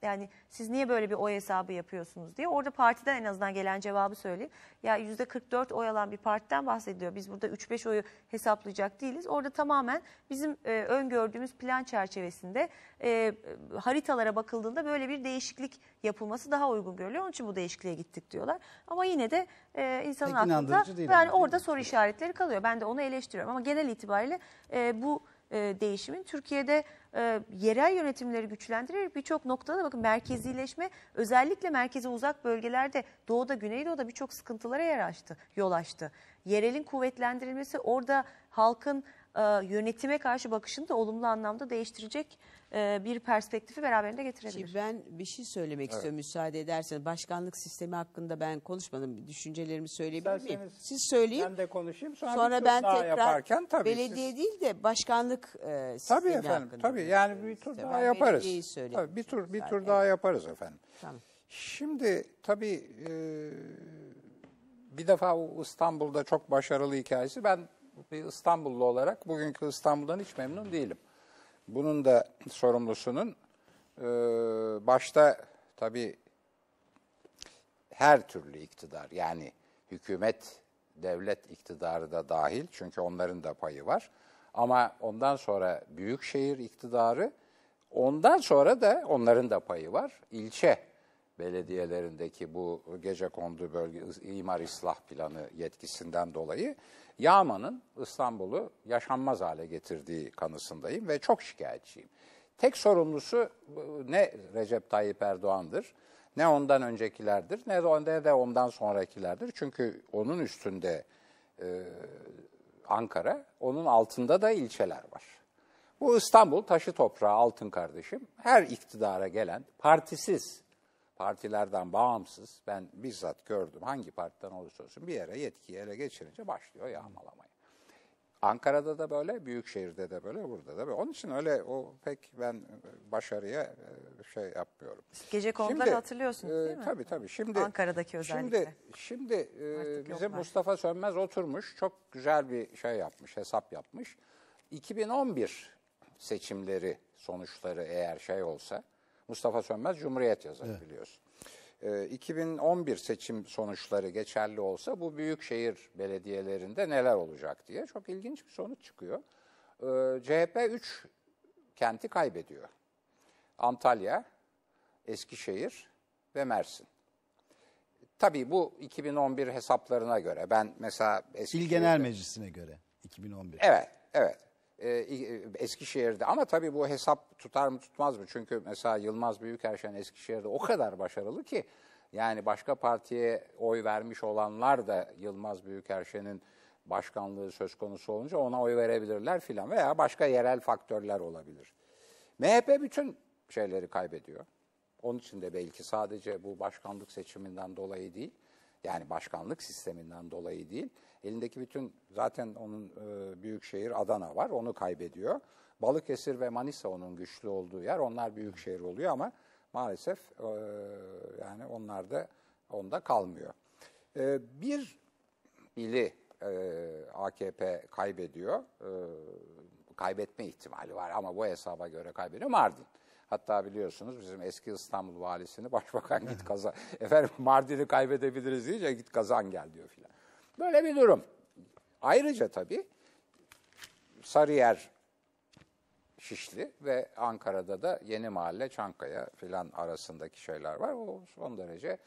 yani siz niye böyle bir oy hesabı yapıyorsunuz diye. Orada partiden en azından gelen cevabı söyleyeyim. Ya %44 oy alan bir partiden bahsediliyor. Biz burada 3-5 oyu hesaplayacak değiliz. Orada tamamen bizim e, öngördüğümüz plan çerçevesinde e, haritalara bakıldığında böyle bir değişiklik yapılması daha uygun görülüyor. Onun için bu değişikliğe gittik diyorlar. Ama yine de e, insanın Pek aklında değil yani orada soru işaretleri kalıyor. Ben de onu eleştiriyorum. Ama genel itibariyle e, bu e, değişimin Türkiye'de e, yerel yönetimleri güçlendirerek birçok noktada bakın merkezileşme özellikle merkeze uzak bölgelerde doğuda güneydoğuda birçok sıkıntılara yer açtı, yol açtı. Yerelin kuvvetlendirilmesi orada halkın e, yönetime karşı bakışını da olumlu anlamda değiştirecek e, bir perspektifi beraberinde getirebilir. Şimdi ben bir şey söylemek istiyorum müsaade ederseniz. Başkanlık sistemi hakkında ben konuşmadım. Düşüncelerimi söyleyebilir miyim? Siz söyleyin. Ben de konuşayım. Sonra, Sonra ben daha tekrar yaparken tabii belediye siz- değil de başkanlık e, sistemi Tabii efendim. hakkında Tabii yani bir tur daha. Ben yaparız. Tabii bir tur bir tur daha yaparız efendim. Tamam. Şimdi tabii e, bir defa İstanbul'da çok başarılı hikayesi. Ben bir İstanbullu olarak bugünkü İstanbul'dan hiç memnun değilim. Bunun da sorumlusunun e, başta tabii her türlü iktidar yani hükümet, devlet iktidarı da dahil çünkü onların da payı var. Ama ondan sonra büyükşehir iktidarı, ondan sonra da onların da payı var. İlçe belediyelerindeki bu gece kondu bölge imar ıslah planı yetkisinden dolayı yağmanın İstanbul'u yaşanmaz hale getirdiği kanısındayım ve çok şikayetçiyim. Tek sorumlusu ne Recep Tayyip Erdoğan'dır, ne ondan öncekilerdir, ne de de ondan sonrakilerdir. Çünkü onun üstünde e, Ankara, onun altında da ilçeler var. Bu İstanbul taşı toprağı altın kardeşim. Her iktidara gelen partisiz, partilerden bağımsız ben bizzat gördüm hangi partiden olursa olsun bir yere yetkiyi ele geçirince başlıyor yağmalamaya. Ankara'da da böyle, Büyükşehir'de de böyle, burada da böyle. Onun için öyle o pek ben başarıya e, şey yapmıyorum. Gece konduları Şimdi, hatırlıyorsunuz e, değil mi? Tabii tabii. Şimdi Ankara'daki özellikle. Şimdi şimdi e, bizim yoklar. Mustafa Sönmez oturmuş çok güzel bir şey yapmış, hesap yapmış. 2011 seçimleri sonuçları eğer şey olsa Mustafa Sönmez Cumhuriyet yazarı biliyorsun. E, 2011 seçim sonuçları geçerli olsa bu büyükşehir belediyelerinde neler olacak diye çok ilginç bir sonuç çıkıyor. E, CHP 3 kenti kaybediyor. Antalya, Eskişehir ve Mersin. Tabii bu 2011 hesaplarına göre ben mesela İl Eskişehir'de... Genel Meclisi'ne göre 2011. Evet, evet. Ee, İ- Eskişehir'de ama tabii bu hesap tutar mı tutmaz mı? Çünkü mesela Yılmaz Büyükerşen Eskişehir'de o kadar başarılı ki yani başka partiye oy vermiş olanlar da Yılmaz Büyükerşen'in başkanlığı söz konusu olunca ona oy verebilirler filan veya başka yerel faktörler olabilir. MHP bütün şeyleri kaybediyor. Onun için de belki sadece bu başkanlık seçiminden dolayı değil, yani başkanlık sisteminden dolayı değil. Elindeki bütün zaten onun e, büyük şehir Adana var, onu kaybediyor. Balıkesir ve Manisa onun güçlü olduğu yer, onlar büyük şehir oluyor ama maalesef e, yani onlar da onda kalmıyor. E, bir ili e, AKP kaybediyor. E, kaybetme ihtimali var ama bu hesaba göre kaybediyor Mardin. Hatta biliyorsunuz bizim eski İstanbul valisini başbakan git kazan. Efendim Mardin'i kaybedebiliriz deyince git kazan gel diyor filan. Böyle bir durum. Ayrıca tabii Sarıyer Şişli ve Ankara'da da Yeni Mahalle, Çankaya filan arasındaki şeyler var. O son derece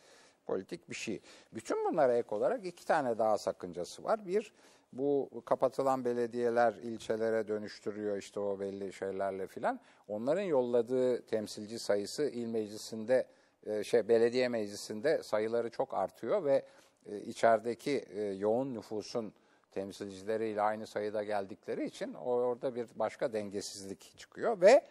politik bir şey. Bütün bunlara ek olarak iki tane daha sakıncası var. Bir, bu kapatılan belediyeler ilçelere dönüştürüyor işte o belli şeylerle filan. Onların yolladığı temsilci sayısı il meclisinde, e, şey belediye meclisinde sayıları çok artıyor ve e, içerideki e, yoğun nüfusun temsilcileriyle aynı sayıda geldikleri için orada bir başka dengesizlik çıkıyor ve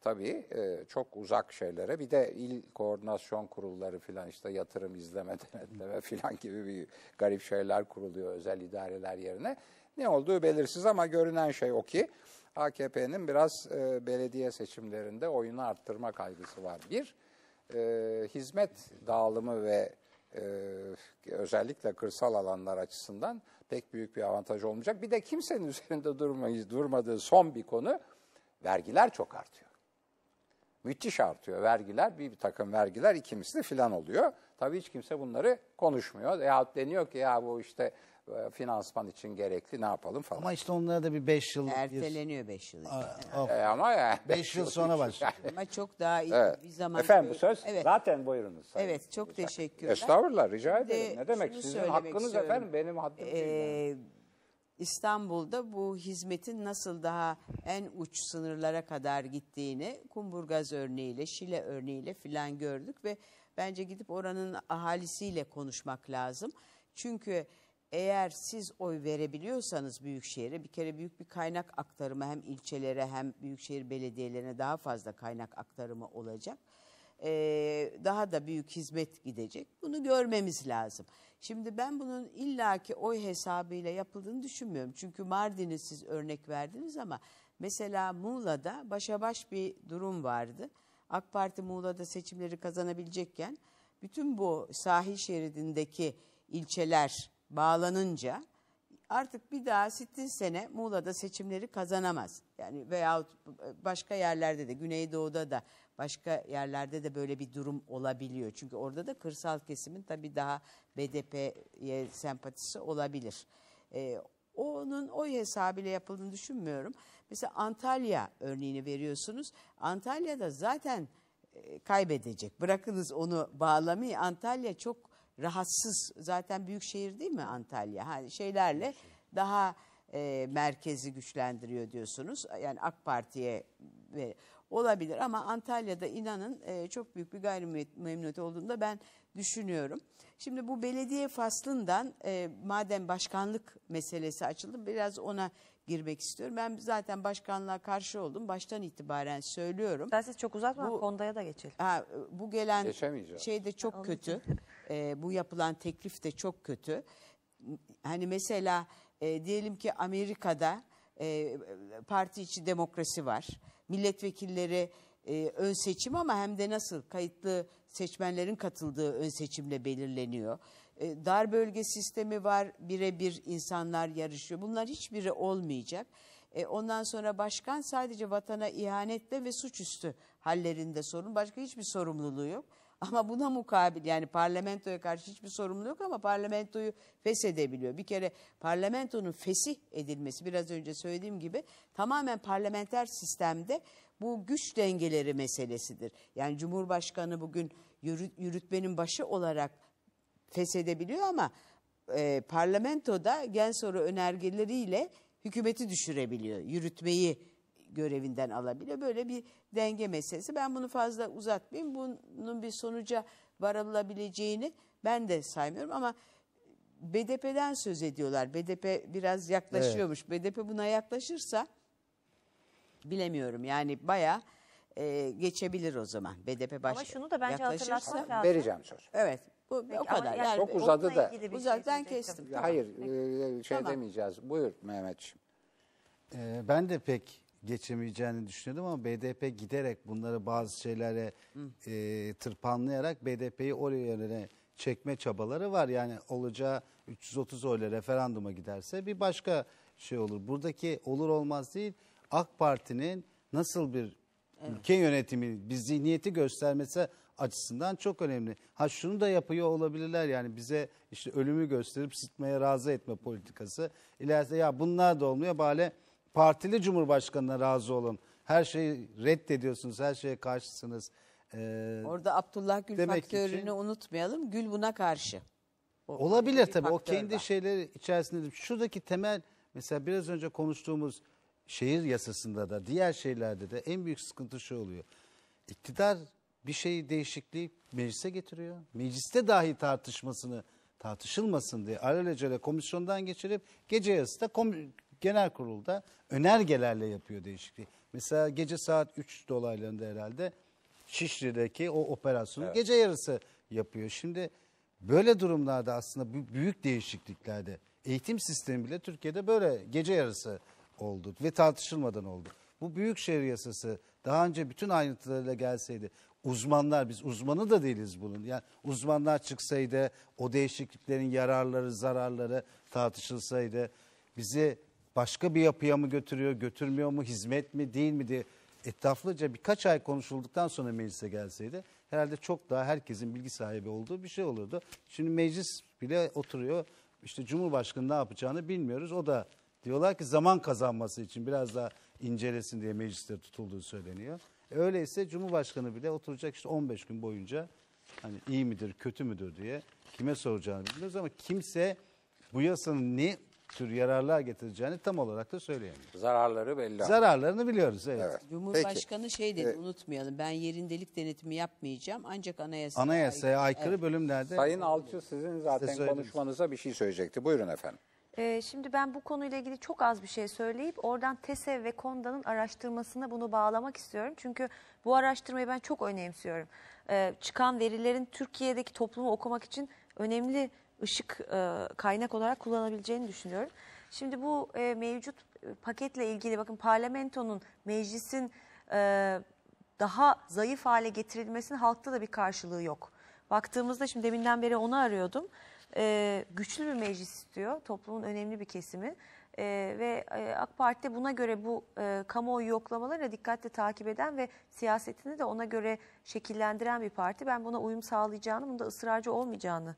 tabii e, çok uzak şeylere bir de il koordinasyon kurulları filan işte yatırım izleme denetleme filan gibi bir garip şeyler kuruluyor özel idareler yerine. Ne olduğu belirsiz ama görünen şey o ki AKP'nin biraz e, belediye seçimlerinde oyunu arttırma kaygısı var. Bir, e, hizmet dağılımı ve özellikle kırsal alanlar açısından pek büyük bir avantaj olmayacak. Bir de kimsenin üzerinde durmayı, durmadığı son bir konu vergiler çok artıyor. Müthiş artıyor vergiler, bir, bir takım vergiler ikimisi filan oluyor. Tabii hiç kimse bunları konuşmuyor. Yahut deniyor ki ya bu işte e, finansman için gerekli ne yapalım falan. Ama işte onlara da bir 5 yıllık bir... Erteleniyor 5 yıl. Of, E, ama yani. 5 yıl sonra başlıyor. Ama çok daha iyi Evet. bir zaman. Efendim bu söz Evet. zaten buyurunuz. Sayın Evet çok teşekkürler. Estağfurullah rica ederim. Ne demek sizin hakkınız istiyorum. efendim benim haddim değil. İstanbul'da bu hizmetin nasıl daha en uç sınırlara kadar gittiğini Kumburgaz örneğiyle, Şile örneğiyle filan gördük ve bence gidip oranın ahalisiyle konuşmak lazım. Çünkü eğer siz oy verebiliyorsanız Büyükşehir'e bir kere büyük bir kaynak aktarımı hem ilçelere hem Büyükşehir belediyelerine daha fazla kaynak aktarımı olacak ee, daha da büyük hizmet gidecek. Bunu görmemiz lazım. Şimdi ben bunun illaki oy hesabıyla yapıldığını düşünmüyorum. Çünkü Mardin'i siz örnek verdiniz ama mesela Muğla'da başa baş bir durum vardı. AK Parti Muğla'da seçimleri kazanabilecekken bütün bu sahil şeridindeki ilçeler bağlanınca artık bir daha sittin sene Muğla'da seçimleri kazanamaz. Yani veyahut başka yerlerde de Güneydoğu'da da başka yerlerde de böyle bir durum olabiliyor. Çünkü orada da kırsal kesimin tabii daha BDP'ye sempatisi olabilir. Ee, onun oy hesabıyla yapıldığını düşünmüyorum. Mesela Antalya örneğini veriyorsunuz. Antalya'da zaten e, kaybedecek. Bırakınız onu bağlamayı. Antalya çok rahatsız. Zaten büyük şehir değil mi Antalya? Hani şeylerle daha e, merkezi güçlendiriyor diyorsunuz. Yani AK Parti'ye ve olabilir ama Antalya'da inanın e, çok büyük bir gayrimemnuniyet olduğunu da ben düşünüyorum. Şimdi bu belediye faslından e, madem başkanlık meselesi açıldı biraz ona girmek istiyorum. Ben zaten başkanlığa karşı oldum. Baştan itibaren söylüyorum. Ben siz çok uzatma Bu- Konda'ya da geçelim. Ha, bu gelen şey de çok kötü. Ee, bu yapılan teklif de çok kötü. Hani mesela E, diyelim ki Amerika'da e, parti içi demokrasi var. Milletvekilleri e, ön seçim ama hem de nasıl kayıtlı seçmenlerin katıldığı ön seçimle belirleniyor. E, dar bölge sistemi var, birebir insanlar yarışıyor. Bunlar hiçbiri olmayacak. E, ondan sonra başkan sadece vatana ihanetle ve suçüstü hallerinde sorun. Başka hiçbir sorumluluğu yok. Ama buna mukabil yani parlamentoya karşı hiçbir sorumluluğu yok ama parlamentoyu feshedebiliyor. Bir kere parlamentonun fesih edilmesi biraz önce söylediğim gibi tamamen parlamenter sistemde bu güç dengeleri meselesidir. Yani Cumhurbaşkanı bugün yürüt, yürütmenin başı olarak feshedebiliyor ama e, parlamentoda gen soru önergeleriyle hükümeti düşürebiliyor. Yürütmeyi görevinden alabiliyor. Böyle bir denge meselesi. Ben bunu fazla uzatmayayım. Bunun bir sonuca varılabileceğini ben de saymıyorum ama BDP'den söz ediyorlar. BDP biraz yaklaşıyormuş. BDP buna yaklaşırsa bilemiyorum. Yani bayağı e, geçebilir o zaman. BDP baş Ama şunu da bence yaklaşırsa- hatırlatmak lazım. Vereceğim söz. Evet. Bu Peki, o kadar. yani Çok uzadı da. şey Uzaktan söyleyecektim. kestim. Ya Hayır e, şey Tamam. demeyeceğiz. Buyur Mehmetciğim. Ee, ben de pek geçemeyeceğini düşünüyordum ama BDP giderek bunları bazı şeylere e, tırpanlayarak BDP'yi oraya yöne çekme çabaları var. Yani olacağı 330 oyla referanduma giderse bir başka şey olur. Buradaki olur olmaz değil AK Parti'nin nasıl bir ülke yönetimi, bir zihniyeti göstermesi açısından çok önemli. Ha şunu da yapıyor olabilirler yani bize işte ölümü gösterip sıtmaya razı etme politikası. İleride ya bunlar da olmuyor bari partili cumhurbaşkanına razı olun. Her şeyi reddediyorsunuz, her şeye karşısınız. Ee, Orada Abdullah Gül Demek faktörünü için- unutmayalım. Gül buna karşı. O- Olabilir bir tabii. O faktör kendi var. şeyleri içerisinde. Şuradaki temel mesela biraz önce konuştuğumuz şehir yasasında da diğer şeylerde de en büyük sıkıntı şu oluyor. İktidar bir şey değişikliği meclise getiriyor. Mecliste dahi tartışmasını tartışılmasın diye alelacele komisyondan geçirip gece yarısı da kom- genel kurulda önergelerle yapıyor değişikliği. Mesela gece saat 3 dolaylarında herhalde Şişli'deki o operasyonu gece yarısı yapıyor. Şimdi böyle durumlarda aslında büyük değişikliklerde eğitim sistemi bile Türkiye'de böyle gece yarısı oldu ve tartışılmadan oldu. Bu büyükşehir yasası daha önce bütün ayrıntılarıyla gelseydi uzmanlar biz uzmanı da değiliz bunun. Yani uzmanlar çıksaydı o değişikliklerin yararları zararları tartışılsaydı bizi başka bir yapıya mı götürüyor götürmüyor mu hizmet mi değil mi diye etraflıca birkaç ay konuşulduktan sonra meclise gelseydi herhalde çok daha herkesin bilgi sahibi olduğu bir şey olurdu. Şimdi meclis bile oturuyor işte Cumhurbaşkanı ne yapacağını bilmiyoruz. O da diyorlar ki zaman kazanması için biraz daha incelesin diye mecliste tutulduğu söyleniyor. E öyleyse Cumhurbaşkanı bile oturacak işte 15 gün boyunca hani iyi midir kötü müdür diye kime soracağını bilmiyoruz ama kimse bu yasanın ne tür yararlar getireceğini tam olarak da söyleyemiyor. Zararları belli. Zararlarını biliyoruz evet. Evet. Cumhurbaşkanı şey dedi unutmayalım. Ben yerindelik denetimi yapmayacağım ancak anayasaya, Anayasaya aykırı bölümlerde Sayın Alçı sizin zaten konuşmanıza bir şey söyleyecekti. Buyurun efendim. Ee, şimdi ben bu konuyla ilgili çok az bir şey söyleyip oradan TESEV ve KONDA'nın araştırmasına bunu bağlamak istiyorum. Çünkü bu araştırmayı ben çok önemsiyorum. Ee, çıkan verilerin Türkiye'deki toplumu okumak için önemli ışık e, kaynak olarak kullanabileceğini düşünüyorum. Şimdi bu e, mevcut e, paketle ilgili bakın parlamentonun, meclisin e, daha zayıf hale getirilmesinin halkta da bir karşılığı yok. Baktığımızda şimdi deminden beri onu arıyordum. Ee, güçlü bir meclis istiyor toplumun önemli bir kesimi. Ee, ve e, AK Parti buna göre bu e, kamuoyu yoklamalarını dikkatle takip eden ve siyasetini de ona göre şekillendiren bir parti. Ben buna uyum sağlayacağını, bunda ısrarcı olmayacağını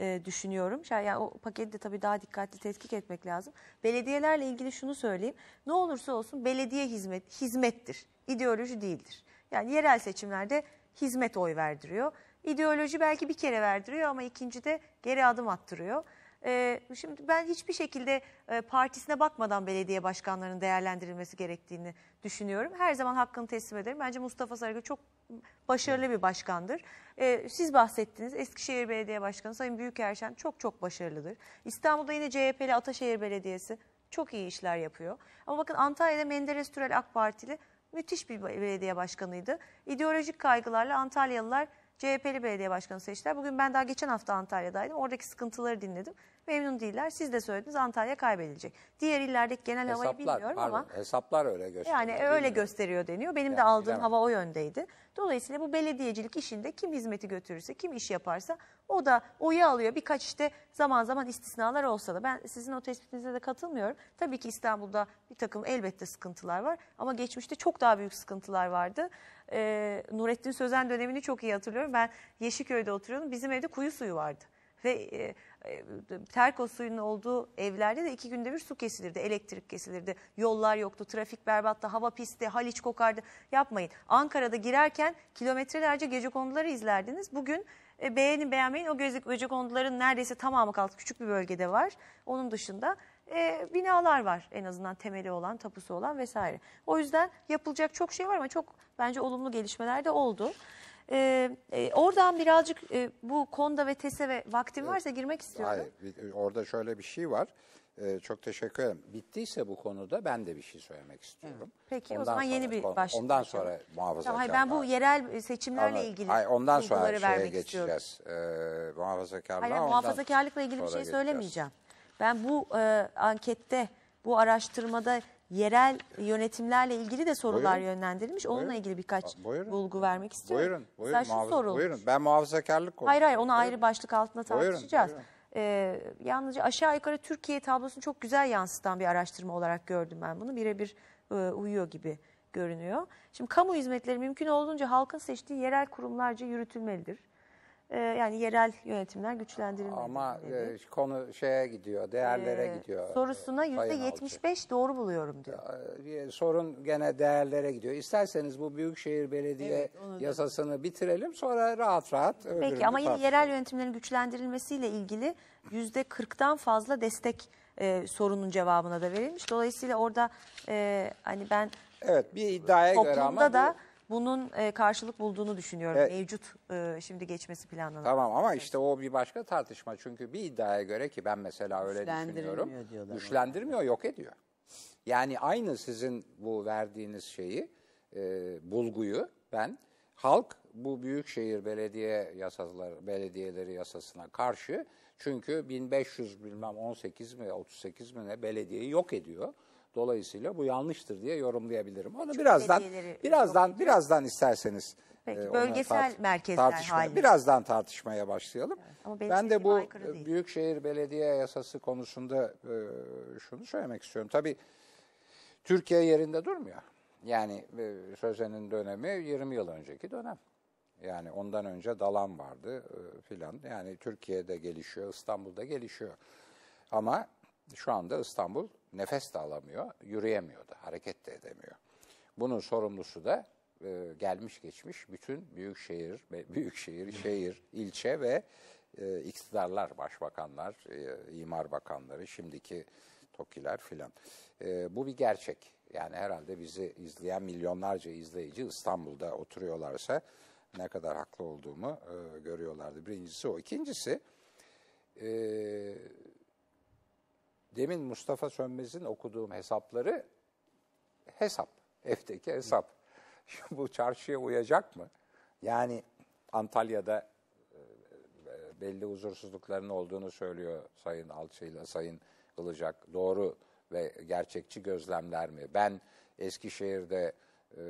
e, düşünüyorum. Yani o paketi de tabii daha dikkatli tetkik etmek lazım. Belediyelerle ilgili şunu söyleyeyim. Ne olursa olsun belediye hizmet hizmettir. İdeoloji değildir. Yani yerel seçimlerde hizmet oy verdiriyor. İdeoloji belki bir kere verdiriyor ama ikincide geri adım attırıyor. Ee, şimdi ben hiçbir şekilde e, partisine bakmadan belediye başkanlarının değerlendirilmesi gerektiğini düşünüyorum. Her zaman hakkını teslim ederim. Bence Mustafa Sarıgül çok başarılı bir başkandır. Ee, siz bahsettiniz Eskişehir Belediye Başkanı Sayın Büyükerşen çok çok başarılıdır. İstanbul'da yine CHP'li Ataşehir Belediyesi çok iyi işler yapıyor. Ama bakın Antalya'da Menderes Türel AK Partili müthiş bir belediye başkanıydı. İdeolojik kaygılarla Antalyalılar CHP'li belediye başkanı seçtiler. Bugün ben daha geçen hafta Antalya'daydım. Oradaki sıkıntıları dinledim. Memnun değiller. Siz de söylediniz Antalya kaybedilecek. Diğer illerdeki genel havayı Hesaplar, bilmiyorum pardon, ama hesaplar öyle gösteriyor. yani öyle Bilmiyorum. gösteriyor deniyor. Benim de Yani aldığım bilemem. hava o yöndeydi. Dolayısıyla bu belediyecilik işinde kim hizmeti götürürse, kim iş yaparsa o da oyu alıyor. Birkaç işte zaman zaman istisnalar olsa da ben sizin o tespitinize de katılmıyorum. Tabii ki İstanbul'da bir takım elbette sıkıntılar var ama geçmişte çok daha büyük sıkıntılar vardı. Ee, Nurettin Sözen dönemini çok iyi hatırlıyorum. Ben Yeşilköy'de oturuyordum. Bizim evde kuyu suyu vardı. Ve e, e, terkos suyunun olduğu evlerde de iki günde bir su kesilirdi, elektrik kesilirdi. Yollar yoktu, trafik berbattı, hava pisti, Haliç kokardı. Yapmayın. Ankara'da girerken kilometrelerce gece konduları izlerdiniz. Bugün e, beğenin beğenmeyin o gece, gece konduların neredeyse tamamı kalktı. Küçük bir bölgede var. Onun dışında e, binalar var en azından temeli olan, tapusu olan vesaire. O yüzden yapılacak çok şey var ama çok bence olumlu gelişmeler de oldu. Ee, e, oradan birazcık e, bu Konda ve TES'e ve vaktim varsa girmek istiyorum. Hayır, bir- orada şöyle bir şey var. Ee, çok teşekkür ederim. Bittiyse bu konuda ben de bir şey söylemek istiyorum. Peki o zaman yeni bir konu- başlık Ondan açalım. sonra muhafaza Tamam, hayır, ben bu yerel seçimlerle Ama- ilgili hayır, ondan sonra bulguları şeye vermek istiyorum. geçeceğiz. Ee, muhafazakarlığa. Hayır, ondan muhafazakarlıkla ilgili bir sonra şey geçeceğiz. söylemeyeceğim. Ben bu e, ankette, bu araştırmada yerel yönetimlerle ilgili de sorular Buyurun. yönlendirilmiş. Onunla Buyurun. ilgili birkaç buyurun. bulgu vermek istiyorum. Buyurun, buyurun, Mesela şu sorulmuş. buyurun. Ben muhafazakarlık konuşuyorum. Hayır hayır onu Buyurun. ayrı başlık altında Buyurun, tartışacağız. buyurun. Ee, yalnızca aşağı yukarı Türkiye tablosunu çok güzel yansıtan bir araştırma olarak gördüm ben bunu. Birebir e, uyuyor gibi görünüyor. Şimdi kamu hizmetleri mümkün olduğunca halkın seçtiği yerel kurumlarca yürütülmelidir. Ee, yani yerel yönetimler güçlendirilmelidir. Ama e, konu şeye gidiyor, değerlere Ee, gidiyor. Sorusuna Alçı. %75 doğru buluyorum diyor. Ee, Sorun gene değerlere gidiyor. İsterseniz bu Büyükşehir Belediye Evet, onu da- yasasını bitirelim sonra rahat rahat Peki ama yine yerel yönetimlerin güçlendirilmesiyle ilgili yüzde 40'tan fazla destek e, sorunun cevabına da verilmiş. Dolayısıyla orada e, hani ben Evet bir iddiaya göre ama toplumda bu- da bunun e, karşılık bulduğunu düşünüyorum. Evet. Mevcut e, şimdi geçmesi planlanan. Tamam ama işte o bir başka tartışma. Çünkü bir iddiaya göre ki ben mesela öyle düşünüyorum. diyorlar. Güçlendirmiyor, yok ediyor. Yani aynı sizin bu verdiğiniz şeyi, e, bulguyu ben halk bu büyükşehir belediye yasaları, belediyeleri yasasına karşı çünkü 1500 bilmem 18 mi 38 mi ne belediyeyi yok ediyor. Dolayısıyla bu yanlıştır diye yorumlayabilirim. Onu birazdan belediyeleri birazdan birazdan isterseniz Peki, e, bölgesel merkezler tartışmaya- halinde. Birazdan tartışmaya başlayalım. benim ben de bu değil. Büyükşehir Belediye Yasası konusunda e, şunu söylemek istiyorum. Tabii Türkiye yerinde durmuyor. Yani e, Sözen'in dönemi 20 yıl önceki dönem. Yani ondan önce Dalan vardı e, filan. Yani Türkiye'de gelişiyor, İstanbul'da gelişiyor. Ama şu anda İstanbul nefes de alamıyor, yürüyemiyor da, hareket de edemiyor. Bunun sorumlusu da e, gelmiş geçmiş bütün büyükşehir, büyükşehir, şehir, ilçe ve e, iktidarlar, başbakanlar, e, imar bakanları, şimdiki TOKİ'ler filan. E, bu bir gerçek. Yani herhalde bizi izleyen milyonlarca izleyici İstanbul'da oturuyorlarsa ne kadar haklı olduğumu e, görüyorlardı. Birincisi o. İkincisi e, demin Mustafa Sönmez'in okuduğum hesapları hesap. Evdeki hesap. Şimdi bu çarşıya uyacak mı? Yani Antalya'da e, e, belli huzursuzlukların olduğunu söylüyor Sayın Alçı'yla Sayın Ilıcak. Doğru ve gerçekçi gözlemler mi? Ben Eskişehir'de e,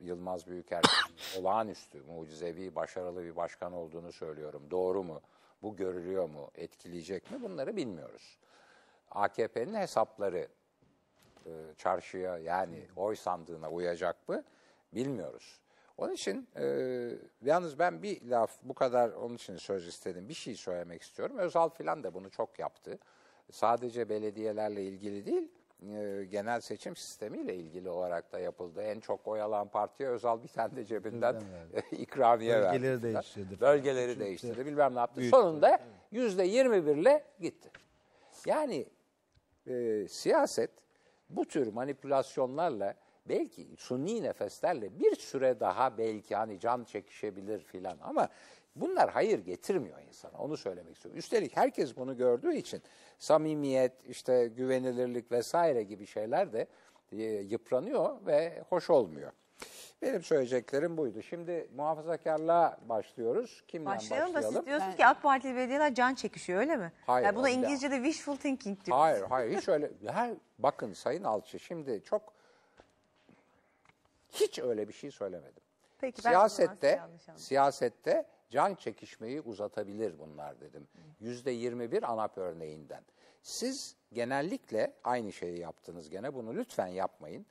Yılmaz Büyüker'in olağanüstü, mucizevi, başarılı bir başkan olduğunu söylüyorum. Doğru mu? Bu görülüyor mu? Etkileyecek mi? Bunları bilmiyoruz. AKP'nin hesapları e, çarşıya yani oy sandığına uyacak mı bilmiyoruz. Onun için e, yalnız ben bir laf bu kadar onun için söz istedim bir şey söylemek istiyorum. Özal filan da bunu çok yaptı. Sadece belediyelerle ilgili değil e, genel seçim sistemiyle ilgili olarak da yapıldı. En çok oy alan partiye Özal bir tane de cebinden ikramiye verdi. Bölgeleri değiştirdi. Bölgeleri değiştirdi bilmem ne yaptı. Sonunda yüzde yirmi birle gitti. Yani e, siyaset bu tür manipülasyonlarla belki suni nefeslerle bir süre daha belki hani can çekişebilir filan ama bunlar hayır getirmiyor insana onu söylemek istiyorum. Üstelik herkes bunu gördüğü için samimiyet işte güvenilirlik vesaire gibi şeyler de e, yıpranıyor ve hoş olmuyor. Benim söyleyeceklerim buydu. Şimdi muhafazakarlığa başlıyoruz. Kimden Başlayalım da başlayalım? siz diyorsunuz ki AK Partili belediyeler can çekişiyor öyle mi? Hayır, Yani buna. İngilizce'de wishful thinking diyor. Hayır, hayır hiç öyle. Her, bakın Sayın Alçı şimdi çok hiç öyle bir şey söylemedim. Peki, siyasette siyasette can çekişmeyi uzatabilir bunlar dedim. Yüzde 21 ANAP örneğinden. Siz genellikle aynı şeyi yaptınız gene bunu lütfen yapmayın.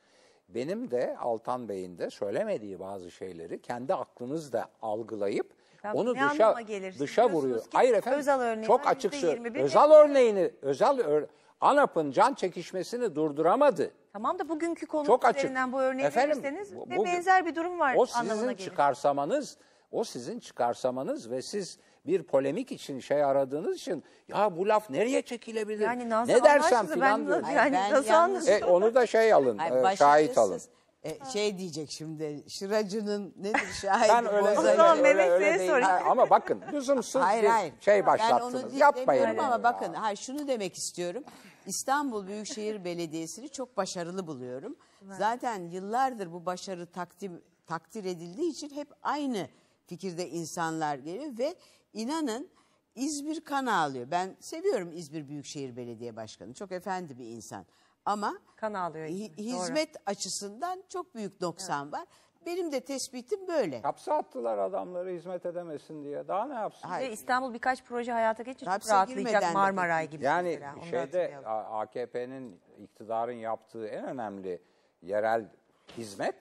Benim de Altan Bey'in de söylemediği bazı şeyleri kendi aklınızda algılayıp Tamam, onu dışa dışa vuruyor. Hayır efendim. Özal örneği çok açık %21 söylüyorum. Özal örneğini, özel ör- ANAP'ın can çekişmesini durduramadı. Tamam da bugünkü konu üzerinden bu örneği Efendim, verirseniz bu- ve benzer bir durum var O anlamına sizin gelir. çıkarsamanız, o sizin çıkarsamanız ve siz bir polemik için şey aradığınız için ya bu laf nereye çekilebilir? Yani Nazlı ne dersem anlarsınız, filan ben diyor. Yani ben nasıl yalnız- E, onu da şey alın, Ay, e, şahit alın. E, şey diyecek şimdi şıracının nedir şahidi Ben öyle, öyle, öyle, öyle değil. sorayım. Ha, Ama bakın lüzumsuz Hayır bir hayır. şey Ben onu başlattınız. değil Yapmayın. bunu ama ya. bakın hayır şunu demek istiyorum. İstanbul Büyükşehir Belediyesi'ni çok başarılı buluyorum. Zaten yıllardır bu başarı takdim, takdir edildiği için hep aynı fikirde insanlar geliyor ve inanın İzmir kan ağlıyor. Ben seviyorum İzmir Büyükşehir Belediye Başkanı. Çok efendi bir insan. Ama Kan ağlıyor hi- İzmir, doğru. hizmet açısından çok büyük noksan var. Benim de tespitim böyle. Hapse attılar adamları hizmet edemesin diye. Daha ne yapsın? Ve İstanbul birkaç proje hayata geçince çok Hapse rahatlayacak girmeden de Marmaray gibi. Yani mesela. Şeyde AKP'nin iktidarın yaptığı en önemli yerel hizmet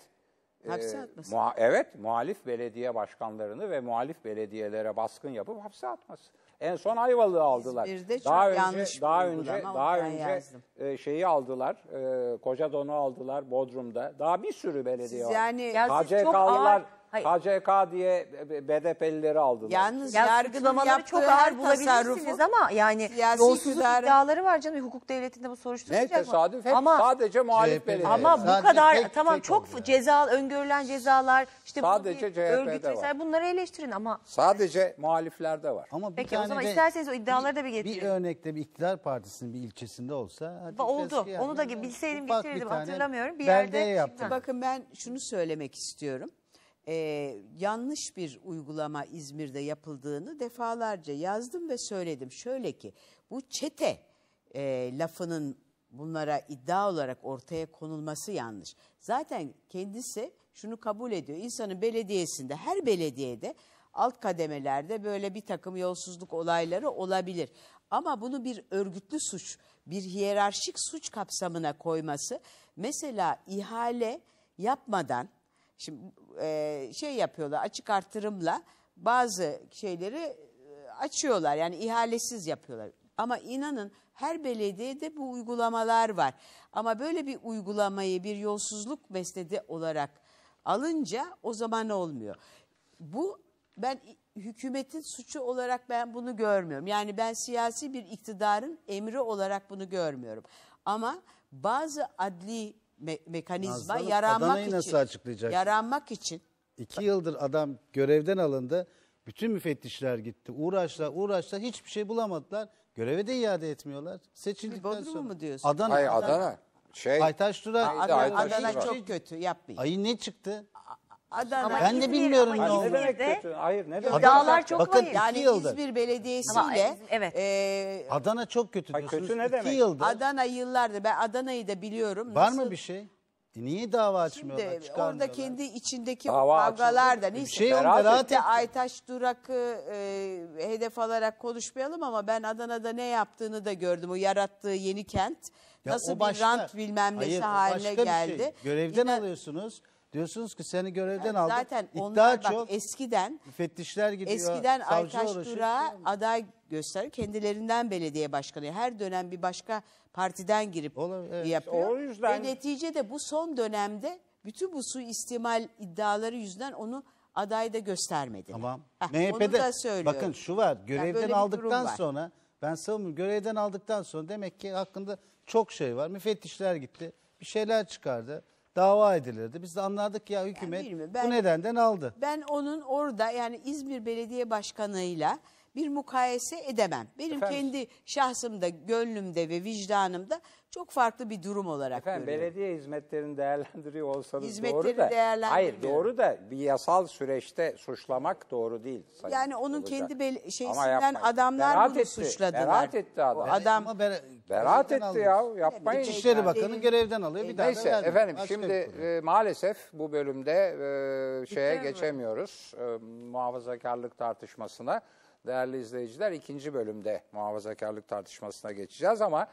Hapse e, atması. muha- evet muhalif belediye başkanlarını ve muhalif belediyelere baskın yapıp hapse atması. En son Ayvalık'ı aldılar. İzmir'de çok daha önce yanlış daha önce daha önce yazdım. e, şeyi aldılar. E, Kocadon'u aldılar Bodrum'da. Daha bir sürü belediye Siz var. yani Ya siz çok KCK'lılar ağır- Hayır. KCK diye BDP'lileri aldılar. yalnız Ya yargının suçlamaları yaptığı çok ağır bulabilirsiniz ama yani siyasi yolsuzluk iktidarın- iddiaları var canım. Hukuk devletinde bu soruşturulacak ne mı? tesadüf hep ama, sadece muhalif belediye. Ama bu Sadece kadar tek- tamam tek çok oldu yani. ceza öngörülen cezalar işte Sadece bu bir CHP'de örgüt var. vesaire bunları eleştirin ama Sadece muhaliflerde var. Ama bir Peki, o zaman de isterseniz o iddiaları da bir Bir getirin. örnekte bir iktidar partisinin bir ilçesinde olsa. hadi oldu. diyeceğiz ki Onu da yani bilseydim bir tane hatırlamıyorum. Bir yerde- yaptım. Bakın ben şunu söylemek istiyorum. Ee, yanlış bir uygulama İzmir'de yapıldığını defalarca yazdım ve söyledim. Şöyle ki bu çete e, lafının bunlara iddia olarak ortaya konulması yanlış. Zaten kendisi şunu kabul ediyor. İnsanın belediyesinde her belediyede alt kademelerde böyle bir takım yolsuzluk olayları olabilir. Ama bunu bir örgütlü suç, bir hiyerarşik suç kapsamına koyması mesela ihale yapmadan şimdi e, şey yapıyorlar açık artırımla bazı şeyleri e, açıyorlar yani ihalesiz yapıyorlar. Ama inanın her belediyede bu uygulamalar var. Ama böyle bir uygulamayı bir yolsuzluk mesledi olarak alınca o zaman olmuyor. Bu ben hükümetin suçu olarak ben bunu görmüyorum. Yani ben siyasi bir iktidarın emri olarak bunu görmüyorum. Ama bazı adli me- mekanizma Nazlı yaranmak Adana'yı için nasıl açıklayacaksın? yaranmak için İki yıldır adam görevden alındı. Bütün müfettişler gitti. Uğraştılar, uğraştılar. Hiçbir şey bulamadılar. Göreve de iade etmiyorlar. Seçildikten Bodrum'u sonra. mu diyorsun? Adana. Hayır Adana. Şey, Aytaş Durak. Neydi Adana, Aytaş Adana Durak? çok kötü yapmayın. Ayı ne çıktı? Adana Ama Ben de İzmir- bilmiyorum ama ne oldu. ne demek İzmir'de kötü? Hayır ne demek? iddialar çok Bakın, vahim. yani iki yıldır. İzmir Belediyesi'yle Ama İzmir- evet. e, Adana çok kötü Ay, diyorsunuz. kötü ne İki demek? yıldır. Adana yıllardır ben Adana'yı da biliyorum. Var Nasıl- mı bir şey? E niye dava açmıyorlar? Şimdi çıkarmıyorlar? orada kendi içindeki Dava kavgalar da neyse. Bir şey yok, Beraat beraat etti. Aytaş Durak'ı e, hedef alarak konuşmayalım ama ben Adana'da ne yaptığını da gördüm. O yarattığı yeni kent Ya nasıl o başka- bir rant bilmem nesi Hayır, o haline başka bir geldi. Şey. Görevden İnan- alıyorsunuz. Diyorsunuz ki seni görevden aldım. Zaten İddia onlar bak çok. eskiden müfettişler gidiyor. Eskiden Aytaş. Durak'ı aday gösterir. Kendilerinden belediye başkanı. Her dönem bir başka partiden girip Olabilir, evet. yapıyor. O yüzden- Ve neticede bu son dönemde bütün bu suistimal iddiaları yüzünden onu adayda göstermedi. Tamam. Heh, MHP'de onu da söylüyorum. bakın şu var. Görevden durum aldıktan var. sonra ben savunmuyorum. Görevden aldıktan sonra demek ki hakkında çok şey var. Müfettişler gitti. Bir şeyler çıkardı. Dava edilirdi. Biz de anladık ya hükümet bu ben- nedenden aldı. Ben onun orada yani İzmir Belediye Başkanı'yla bir mukayese edemem. Benim Efendim? kendi şahsımda, gönlümde ve vicdanımda çok farklı bir durum olarak Efendim görüyorum. belediye hizmetlerini değerlendiriyor olsanız Hizmetleri doğru da. Hayır doğru da bir yasal süreçte suçlamak doğru değil. Sayın Yani onun Ilıca. kendi bel- şeysinden adamlar Beraat bunu etti, suçladılar. Beraat etti adam. O adam Ama bere- Beraat etti ya yapmayın. İçişleri Yani- Bakanı görevden alıyor bir daha da Neyse vermiyor. efendim Başka şimdi e, maalesef bu bölümde e, şeye mi? geçemiyoruz. E, muhafazakarlık tartışmasına. Değerli izleyiciler ikinci bölümde muhafazakarlık tartışmasına geçeceğiz ama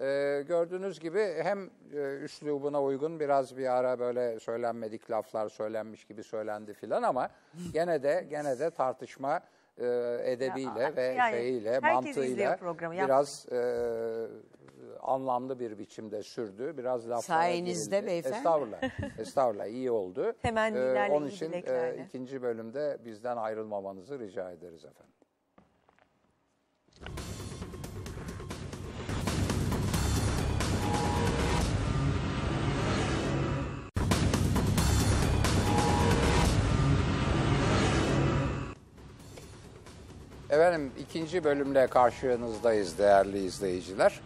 e, gördüğünüz gibi hem e, üslubuna uygun biraz bir ara böyle söylenmedik laflar söylenmiş gibi söylendi filan ama gene de gene de tartışma e, edebiyle Ya, ve yani şeyiyle mantığıyla biraz e, anlamlı bir biçimde sürdü. Biraz laflara Sayenizde girildi. beyefendi. Estağfurullah. Estağfurullah iyi oldu. Temennilerle, onun iyi için dileklerle. ikinci bölümde bizden ayrılmamanızı rica ederiz efendim. Efendim ikinci bölümle karşınızdayız değerli izleyiciler.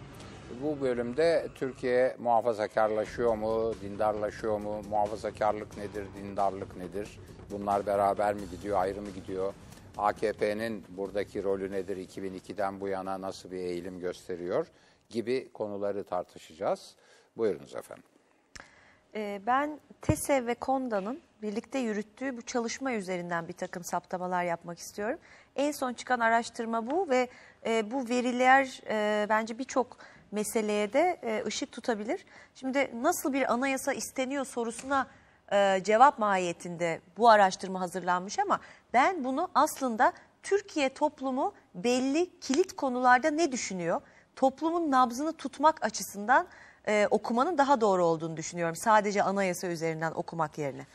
Bu bölümde Türkiye muhafazakarlaşıyor mu, dindarlaşıyor mu, muhafazakarlık nedir, dindarlık nedir? Bunlar beraber mi gidiyor, ayrı mı gidiyor? AKP'nin buradaki rolü nedir, 2002'den bu yana nasıl bir eğilim gösteriyor gibi konuları tartışacağız. Buyurunuz efendim. Ee, ben TESE ve KONDA'nın birlikte yürüttüğü bu çalışma üzerinden bir takım saptamalar yapmak istiyorum. En son çıkan araştırma bu ve e, bu veriler e, bence birçok meseleye de e, ışık tutabilir. Şimdi nasıl bir anayasa isteniyor sorusuna e, cevap mahiyetinde bu araştırma hazırlanmış ama ben bunu aslında Türkiye toplumu belli kilit konularda ne düşünüyor? Toplumun nabzını tutmak açısından e, okumanın daha doğru olduğunu düşünüyorum. Sadece anayasa üzerinden okumak yerine.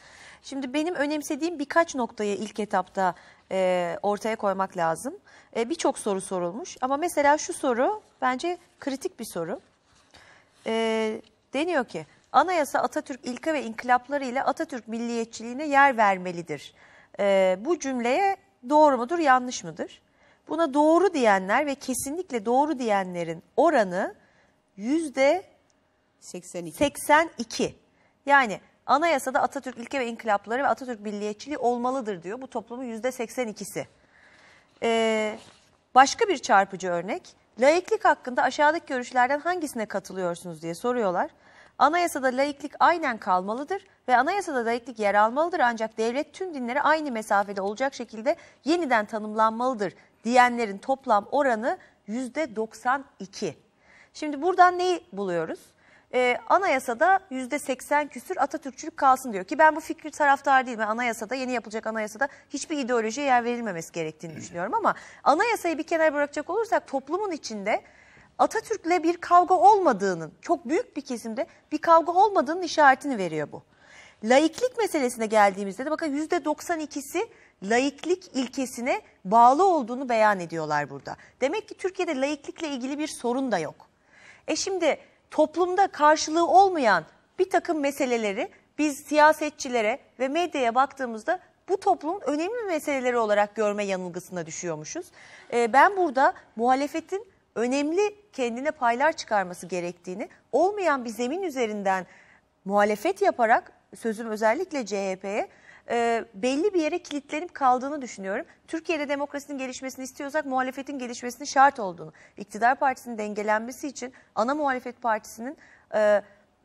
Şimdi benim önemsediğim birkaç noktayı ilk etapta e, ortaya koymak lazım. E, Birçok soru sorulmuş ama mesela şu soru bence kritik bir soru. E, deniyor ki anayasa Atatürk ilke ve inkılapları ile Atatürk milliyetçiliğine yer vermelidir. E, bu cümleye doğru mudur yanlış mıdır? Buna doğru diyenler ve kesinlikle doğru diyenlerin oranı yüzde 82. 82. Yani anayasada Atatürk ilke ve inkılapları ve Atatürk milliyetçiliği olmalıdır diyor. Bu toplumun yüzde 82'si. Ee, başka bir çarpıcı örnek. Laiklik hakkında aşağıdaki görüşlerden hangisine katılıyorsunuz diye soruyorlar. Anayasada laiklik aynen kalmalıdır ve anayasada laiklik yer almalıdır ancak devlet tüm dinlere aynı mesafede olacak şekilde yeniden tanımlanmalıdır diyenlerin toplam oranı yüzde 92. Şimdi buradan neyi buluyoruz? Ee, anayasada yüzde 80 küsür Atatürkçülük kalsın diyor ki ben bu fikri taraftar değilim. Ben anayasada yeni yapılacak anayasada hiçbir ideolojiye yer verilmemesi gerektiğini düşünüyorum ama anayasayı bir kenara bırakacak olursak toplumun içinde Atatürk'le bir kavga olmadığının çok büyük bir kesimde bir kavga olmadığının işaretini veriyor bu. Laiklik meselesine geldiğimizde de bakın yüzde 92'si laiklik ilkesine bağlı olduğunu beyan ediyorlar burada. Demek ki Türkiye'de laiklikle ilgili bir sorun da yok. E şimdi toplumda karşılığı olmayan bir takım meseleleri biz siyasetçilere ve medyaya baktığımızda bu toplumun önemli meseleleri olarak görme yanılgısına düşüyormuşuz. E, ben burada muhalefetin önemli kendine paylar çıkarması gerektiğini, olmayan bir zemin üzerinden muhalefet yaparak, sözüm özellikle CHP'ye, e, belli bir yere kilitlenip kaldığını düşünüyorum. Türkiye'de demokrasinin gelişmesini istiyorsak muhalefetin gelişmesinin şart olduğunu, iktidar partisinin dengelenmesi için ana muhalefet partisinin e,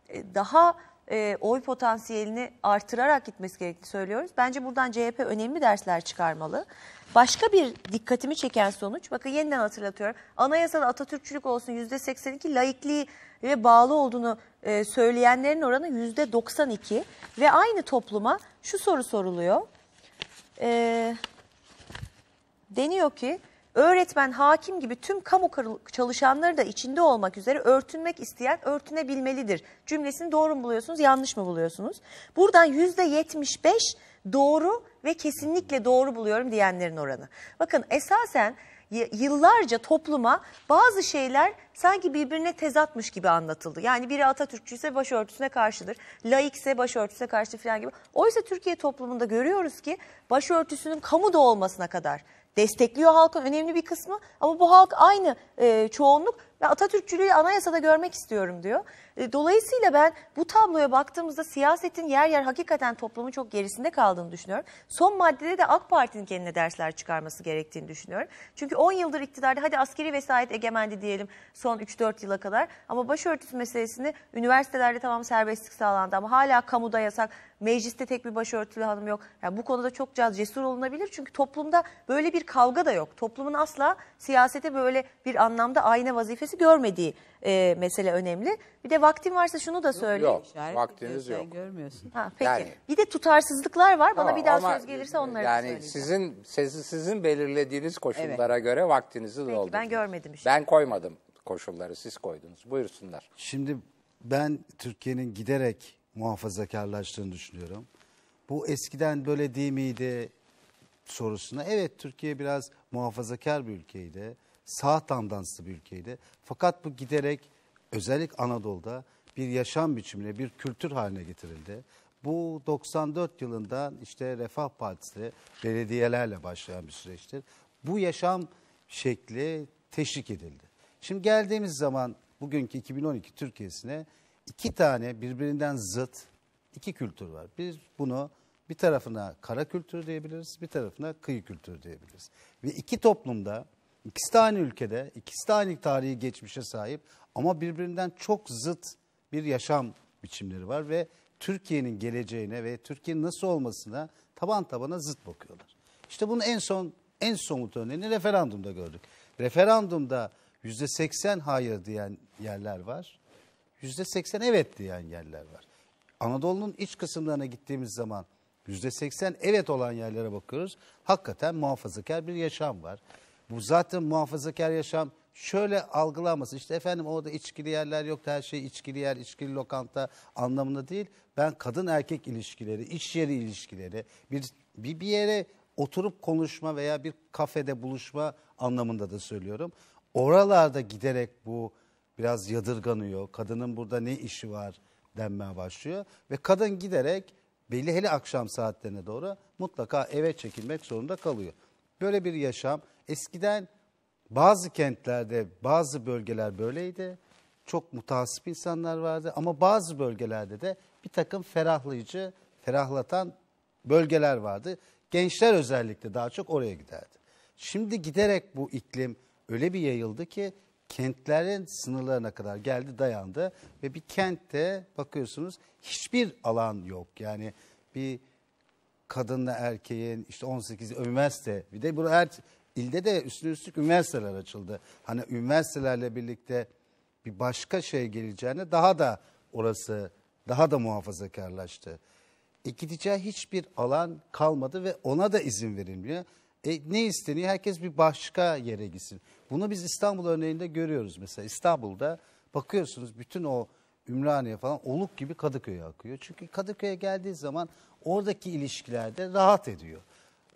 e, daha e, oy potansiyelini artırarak gitmesi gerektiğini söylüyoruz. Bence buradan CHP önemli dersler çıkarmalı. Başka bir dikkatimi çeken sonuç, bakın yeniden hatırlatıyorum. Anayasada Atatürkçülük olsun %82, laikliği ve bağlı olduğunu e, söyleyenlerin oranı %92 ve aynı topluma şu soru soruluyor. E, deniyor ki öğretmen, hakim gibi tüm kamu çalışanları da içinde olmak üzere örtünmek isteyen örtünebilmelidir. Cümlesini doğru mu buluyorsunuz, yanlış mı buluyorsunuz? Buradan yüzde 75 doğru ve kesinlikle doğru buluyorum diyenlerin oranı. Bakın esasen yıllarca topluma bazı şeyler sanki birbirine tezatmış gibi anlatıldı. Yani biri Atatürkçüyse başörtüsüne karşıdır, laikse başörtüsüne karşı falan gibi. Oysa Türkiye toplumunda görüyoruz ki başörtüsünün kamuda olmasına kadar destekliyor halkın önemli bir kısmı ama bu halk aynı e, çoğunluk ve Atatürkçülüğü anayasada görmek istiyorum diyor. E, dolayısıyla ben bu tabloya baktığımızda siyasetin yer yer hakikaten toplumun çok gerisinde kaldığını düşünüyorum. Son maddede de AK Parti'nin kendine dersler çıkarması gerektiğini düşünüyorum. Çünkü 10 yıldır iktidarda hadi askeri vesayet egemendi diyelim son 3-4 yıla kadar ama başörtüsü meselesini üniversitelerde tamam serbestlik sağlandı ama hala kamuda yasak. Mecliste tek bir başörtülü hanım yok. Yani bu konuda çok cesur olunabilir çünkü toplumda böyle bir kavga da yok. Toplumun asla siyasete böyle bir anlamda ayna vazifesi görmediği e, mesele önemli. Bir de vaktim varsa şunu da söyleyeyim. Yok. İşaret Vaktiniz ediyor, sen yok. görmüyorsun. Ha, peki. Yani- bir de tutarsızlıklar var. Bana Tamam, bir daha ama söz gelirse onları da Yani söyleyeceğim. sizin sizi- sizin belirlediğiniz koşullara göre vaktinizi doldurdunuz. ben görmedim işte. Ben koymadım koşulları siz koydunuz. Buyursunlar. Şimdi ben Türkiye'nin giderek muhafazakarlaştığını düşünüyorum. Bu eskiden böyle değil miydi sorusuna. Evet Türkiye biraz muhafazakar bir ülkeydi. Sağ tandanslı bir ülkeydi. Fakat bu giderek özellikle Anadolu'da bir yaşam biçimine, bir kültür haline getirildi. Bu 94 yılından işte Refah Partisi belediyelerle başlayan bir süreçtir. Bu yaşam şekli teşvik edildi. Şimdi geldiğimiz zaman bugünkü 2012 Türkiye'sine iki tane birbirinden zıt iki kültür var. Biz bunu bir tarafına kara kültür diyebiliriz, bir tarafına kıyı kültür diyebiliriz. Ve iki toplumda, ikisi de aynı ülkede, ikisi de aynı tarihi geçmişe sahip ama birbirinden çok zıt bir yaşam biçimleri var ve Türkiye'nin geleceğine ve Türkiye'nin nasıl olmasına taban tabana zıt bakıyorlar. İşte bunun en son en somut örneğini referandumda gördük. Referandumda %80 hayır diyen yerler var. %80 evet diyen yerler var. Anadolu'nun iç kısımlarına gittiğimiz zaman %80 evet olan yerlere bakıyoruz. Hakikaten muhafazakar bir yaşam var. Bu zaten muhafazakar yaşam şöyle algılanmasın. İşte efendim orada içkili yerler yoktu her şey içkili yer, içkili lokanta anlamında değil. Ben kadın erkek ilişkileri, iş yeri ilişkileri, bir, bir, bir yere oturup konuşma veya bir kafede buluşma anlamında da söylüyorum. Oralarda giderek bu biraz yadırganıyor. Kadının burada ne işi var denmeye başlıyor. Ve kadın giderek belli hele akşam saatlerine doğru mutlaka eve çekilmek zorunda kalıyor. Böyle bir yaşam eskiden bazı kentlerde bazı bölgeler böyleydi. Çok mutasip insanlar vardı ama bazı bölgelerde de bir takım ferahlayıcı, ferahlatan bölgeler vardı. Gençler özellikle daha çok oraya giderdi. Şimdi giderek bu iklim öyle bir yayıldı ki kentlerin sınırlarına kadar geldi dayandı ve bir kentte bakıyorsunuz hiçbir alan yok. Yani bir kadınla erkeğin işte 18 üniversite bir de bu her ilde de üstüne üstlük üniversiteler açıldı. Hani üniversitelerle birlikte bir başka şey geleceğine daha da orası daha da muhafazakarlaştı. E gideceği hiçbir alan kalmadı ve ona da izin verilmiyor. E ne isteniyor? Herkes bir başka yere gitsin. Bunu biz İstanbul örneğinde görüyoruz. Mesela İstanbul'da bakıyorsunuz bütün o Ümraniye falan oluk gibi Kadıköy'e akıyor. Çünkü Kadıköy'e geldiği zaman oradaki ilişkilerde rahat ediyor.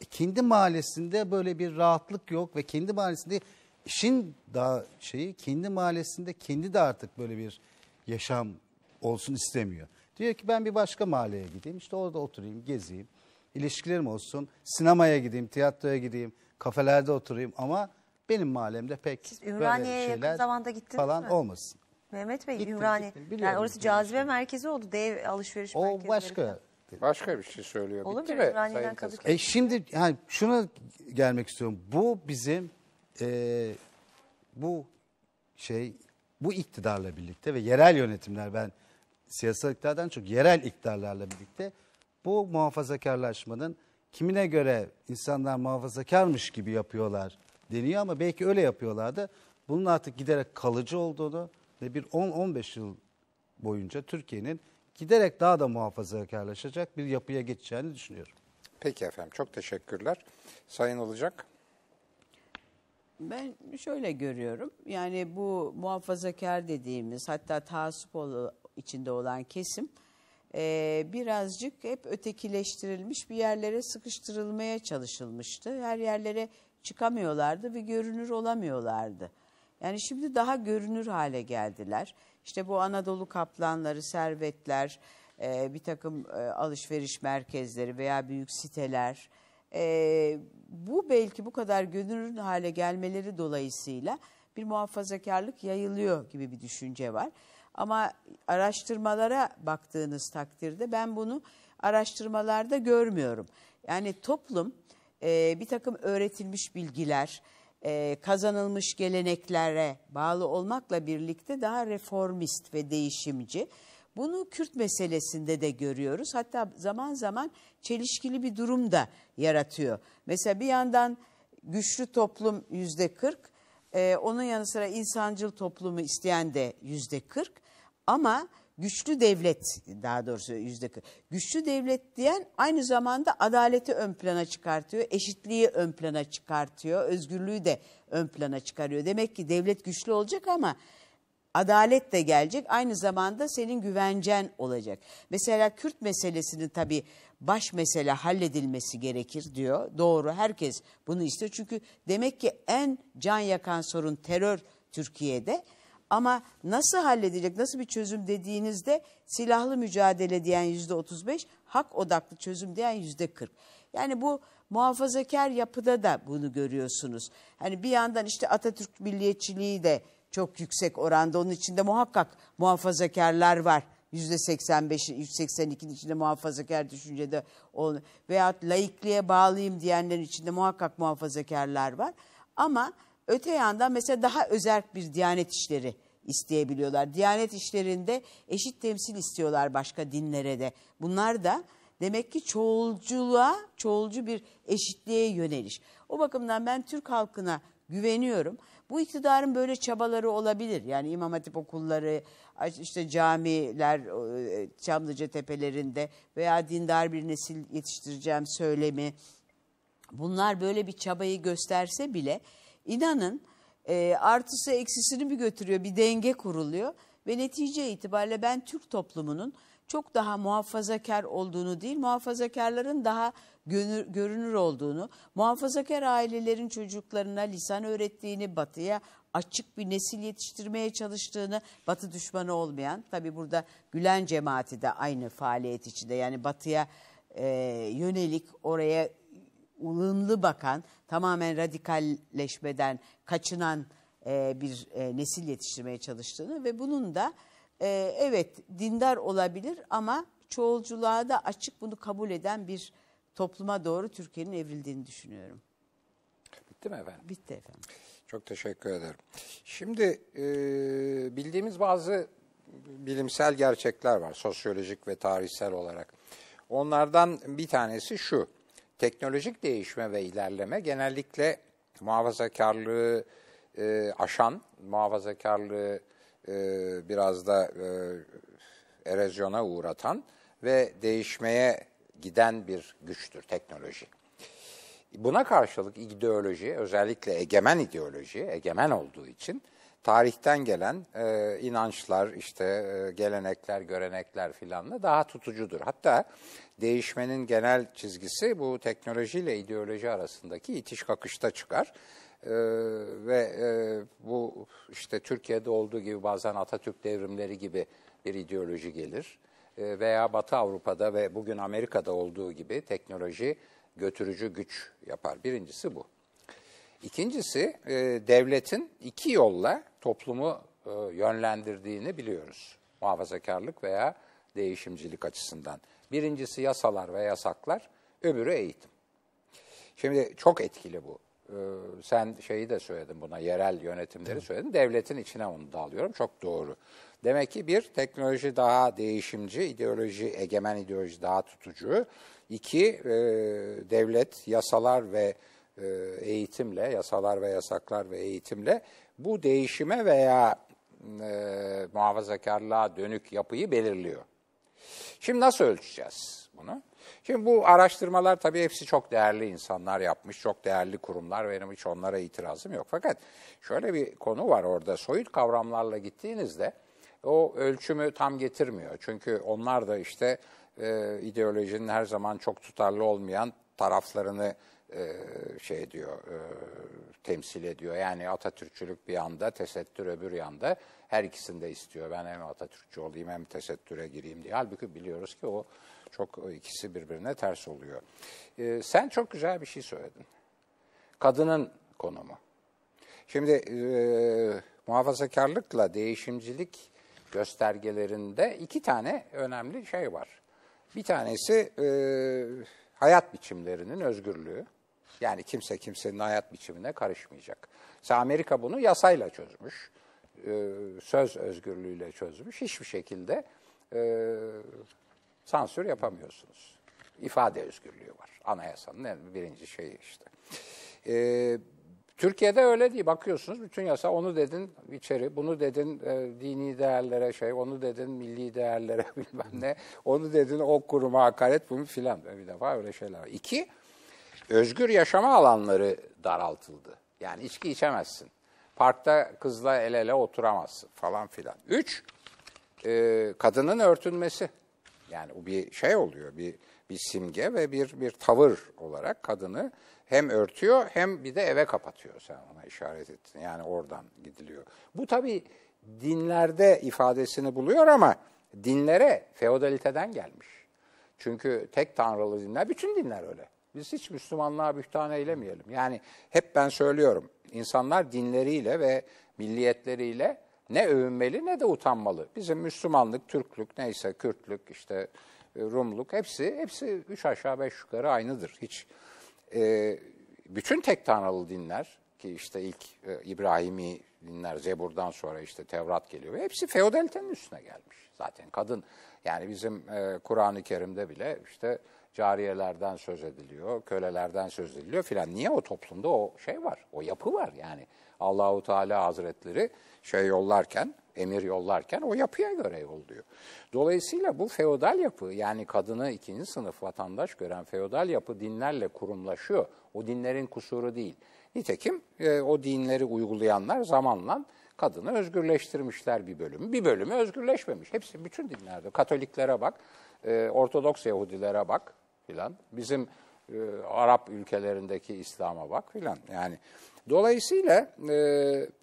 E kendi mahallesinde böyle bir rahatlık yok ve kendi mahallesinde işin daha şeyi kendi mahallesinde kendi de artık böyle bir yaşam olsun istemiyor. Diyor ki ben bir başka mahalleye gideyim işte orada oturayım gezeyim ilişkilerim olsun sinemaya gideyim tiyatroya gideyim kafelerde oturayım ama benim mahallemde pek böyle Ümraniye'ye yakın şeyler zamanda gittiniz falan mi? olmasın. Mehmet Bey, Gittim, Ümraniye. gittim. Yani orası cazibe merkezi oldu. Dev alışveriş O merkezleri. başka. Başka bir şey söylüyor. Olur Bitti mi? Sayın Kadıköy. E şimdi yani şuna gelmek istiyorum. Bu bizim e, bu şey bu iktidarla birlikte ve yerel yönetimler ben siyasal iktidardan çok yerel iktidarlarla birlikte bu muhafazakarlaşmanın kimine göre insanlar muhafazakarmış gibi yapıyorlar deniyor ama belki öyle yapıyorlardı. Bunun artık giderek kalıcı olduğunu ve bir 10-15 yıl boyunca Türkiye'nin giderek daha da muhafazakarlaşacak bir yapıya geçeceğini düşünüyorum. Peki efendim çok teşekkürler. Sayın Olacak. Ben şöyle görüyorum. Yani bu muhafazakar dediğimiz hatta taassup ol- içinde olan kesim e, birazcık hep ötekileştirilmiş bir yerlere sıkıştırılmaya çalışılmıştı. Her yerlere çıkamıyorlardı ve görünür olamıyorlardı. Yani şimdi daha görünür hale geldiler. İşte bu Anadolu kaplanları, servetler, e, bir takım e, alışveriş merkezleri veya büyük siteler. E, bu belki bu kadar görünür hale gelmeleri dolayısıyla bir muhafazakarlık yayılıyor gibi bir düşünce var. Ama araştırmalara baktığınız takdirde ben bunu araştırmalarda görmüyorum. Yani toplum e, bir takım öğretilmiş bilgiler, e, kazanılmış geleneklere bağlı olmakla birlikte daha reformist ve değişimci. Bunu Kürt meselesinde de görüyoruz. Hatta zaman zaman çelişkili bir durum da yaratıyor. Mesela bir yandan güçlü toplum yüzde 40, e, onun yanı sıra insancıl toplumu isteyen de yüzde 40 ama güçlü devlet daha doğrusu yüzde 40. Güçlü devlet diyen aynı zamanda adaleti ön plana çıkartıyor, eşitliği ön plana çıkartıyor, özgürlüğü de ön plana çıkarıyor. Demek ki devlet güçlü olacak ama adalet de gelecek. Aynı zamanda senin güvencen olacak. Mesela Kürt meselesinin tabii baş mesele halledilmesi gerekir diyor. Doğru herkes bunu istiyor. Çünkü demek ki en can yakan sorun terör Türkiye'de. Ama nasıl halledecek, nasıl bir çözüm dediğinizde silahlı mücadele diyen yüzde 35, hak odaklı çözüm diyen yüzde 40. Yani bu muhafazakar yapıda da bunu görüyorsunuz. Hani bir yandan işte Atatürk milliyetçiliği de çok yüksek oranda. Onun içinde muhakkak muhafazakarlar var. Yüzde 85, 182'nin içinde muhafazakar düşüncede ol veyahut laikliğe bağlıyım diyenlerin içinde muhakkak muhafazakarlar var. Ama öte yandan mesela daha özerk bir diyanet işleri isteyebiliyorlar. Diyanet işlerinde eşit temsil istiyorlar başka dinlere de. Bunlar da demek ki çoğulculuğa, çoğulcu bir eşitliğe yöneliş. O bakımdan ben Türk halkına güveniyorum. Bu iktidarın böyle çabaları olabilir. Yani İmam Hatip okulları, işte camiler e, Çamlıca tepelerinde veya dindar bir nesil yetiştireceğim söylemi. Bunlar böyle bir çabayı gösterse bile inanın e, artısı eksisini bir götürüyor, bir denge kuruluyor. Ve netice itibariyle ben Türk toplumunun çok daha muhafazakar olduğunu değil, muhafazakarların daha görünür, görünür olduğunu, muhafazakar ailelerin çocuklarına lisan öğrettiğini, batıya açık bir nesil yetiştirmeye çalıştığını, batı düşmanı olmayan, tabi burada Gülen cemaati de aynı faaliyet içinde, yani batıya e, yönelik oraya ılımlı bakan, tamamen radikalleşmeden kaçınan e, bir e, nesil yetiştirmeye çalıştığını ve bunun da e, evet dindar olabilir ama çoğulculuğa da açık bunu kabul eden bir topluma doğru Türkiye'nin evrildiğini düşünüyorum. Bitti mi efendim? Bitti efendim. Çok teşekkür ederim. Şimdi e, bildiğimiz bazı bilimsel gerçekler var sosyolojik ve tarihsel olarak. Onlardan bir tanesi şu. Teknolojik değişme ve ilerleme genellikle muhafazakarlığı e, aşan, muhafazakarlığı e, biraz da e, erozyona uğratan ve değişmeye giden bir güçtür teknoloji. Buna karşılık ideoloji, özellikle egemen ideoloji, egemen olduğu için tarihten gelen e, inançlar, işte e, gelenekler, görenekler filanla daha tutucudur. Hatta değişmenin genel çizgisi bu teknolojiyle ideoloji arasındaki itiş kakışta çıkar. Ee, ve e, bu işte Türkiye'de olduğu gibi bazen Atatürk devrimleri gibi bir ideoloji gelir. E, veya Batı Avrupa'da ve bugün Amerika'da olduğu gibi teknoloji götürücü güç yapar. Birincisi bu. İkincisi e, devletin iki yolla toplumu e, yönlendirdiğini biliyoruz. Muhafazakarlık veya değişimcilik açısından. Birincisi yasalar ve yasaklar, öbürü eğitim. Şimdi çok etkili bu. Ee, sen şeyi de söyledin buna, yerel yönetimleri söyledin. Devletin içine onu da alıyorum. Çok doğru. Demek ki bir, teknoloji daha değişimci, ideoloji, egemen ideoloji daha tutucu. İki, e, devlet yasalar ve eğitimle, yasalar ve yasaklar ve eğitimle bu değişime veya e, muhafazakarlığa dönük yapıyı belirliyor. Şimdi nasıl ölçeceğiz bunu? Şimdi bu araştırmalar tabii hepsi çok değerli insanlar yapmış, çok değerli kurumlar. Benim hiç onlara itirazım yok. Fakat şöyle bir konu var orada. Soyut kavramlarla gittiğinizde o ölçümü tam getirmiyor. Çünkü onlar da işte e, ideolojinin her zaman çok tutarlı olmayan taraflarını e, şey diyor, e, temsil ediyor. Yani Atatürkçülük bir yanda, tesettür öbür yanda. Her ikisini de istiyor. Ben hem Atatürkçü olayım hem tesettüre gireyim diye. Halbuki biliyoruz ki o çok ikisi birbirine ters oluyor. E, sen çok güzel bir şey söyledin. Kadının konumu. Şimdi e, muhafazakarlıkla değişimcilik göstergelerinde iki tane önemli şey var. Bir tanesi e, hayat biçimlerinin özgürlüğü. Yani kimse kimsenin hayat biçimine karışmayacak. Mesela Amerika bunu yasayla çözmüş. E, söz özgürlüğüyle çözmüş. Hiçbir şekilde e, sansür yapamıyorsunuz. İfade özgürlüğü var. Anayasanın birinci şeyi işte. E, Türkiye'de öyle değil. Bakıyorsunuz bütün yasa onu dedin içeri, bunu dedin e, dini değerlere şey, onu dedin milli değerlere bilmem ne, onu dedin o kuruma hakaret bunu filan. Bir defa öyle şeyler var. İki, özgür yaşama alanları daraltıldı. Yani içki içemezsin. Parkta kızla el ele oturamazsın falan filan. Üç, e, kadının örtünmesi. Yani o bir şey oluyor, bir bir simge ve bir bir tavır olarak kadını hem örtüyor hem bir de eve kapatıyor. Sen ona işaret ettin. Yani oradan gidiliyor. Bu tabii dinlerde ifadesini buluyor ama dinlere feodaliteden gelmiş. Çünkü tek tanrılı dinler, bütün dinler öyle. Biz hiç Müslümanlığa bühtan eylemeyelim. Yani hep ben söylüyorum, insanlar dinleriyle ve milliyetleriyle ne övünmeli ne de utanmalı. Bizim Müslümanlık, Türklük, neyse Kürtlük, işte e, Rumluk hepsi hepsi üç aşağı beş yukarı aynıdır. Hiç e, bütün tek tanrılı dinler ki işte ilk e, İbrahimi dinler Zebur'dan sonra işte Tevrat geliyor. Hepsi feodalitenin üstüne gelmiş zaten. Kadın yani bizim e, Kur'an-ı Kerim'de bile işte cariyelerden söz ediliyor, kölelerden söz ediliyor filan. Niye o toplumda o şey var, o yapı var yani. Allahu Teala Hazretleri şey yollarken, emir yollarken o yapıya göre yolluyor. Dolayısıyla bu feodal yapı yani kadını ikinci sınıf vatandaş gören feodal yapı dinlerle kurumlaşıyor. O dinlerin kusuru değil. Nitekim e, o dinleri uygulayanlar zamanla kadını özgürleştirmişler bir bölümü. Bir bölümü özgürleşmemiş. Hepsi bütün dinlerde. Katoliklere bak, e, Ortodoks Yahudilere bak filan. Bizim e, Arap ülkelerindeki İslam'a bak filan. Yani dolayısıyla e,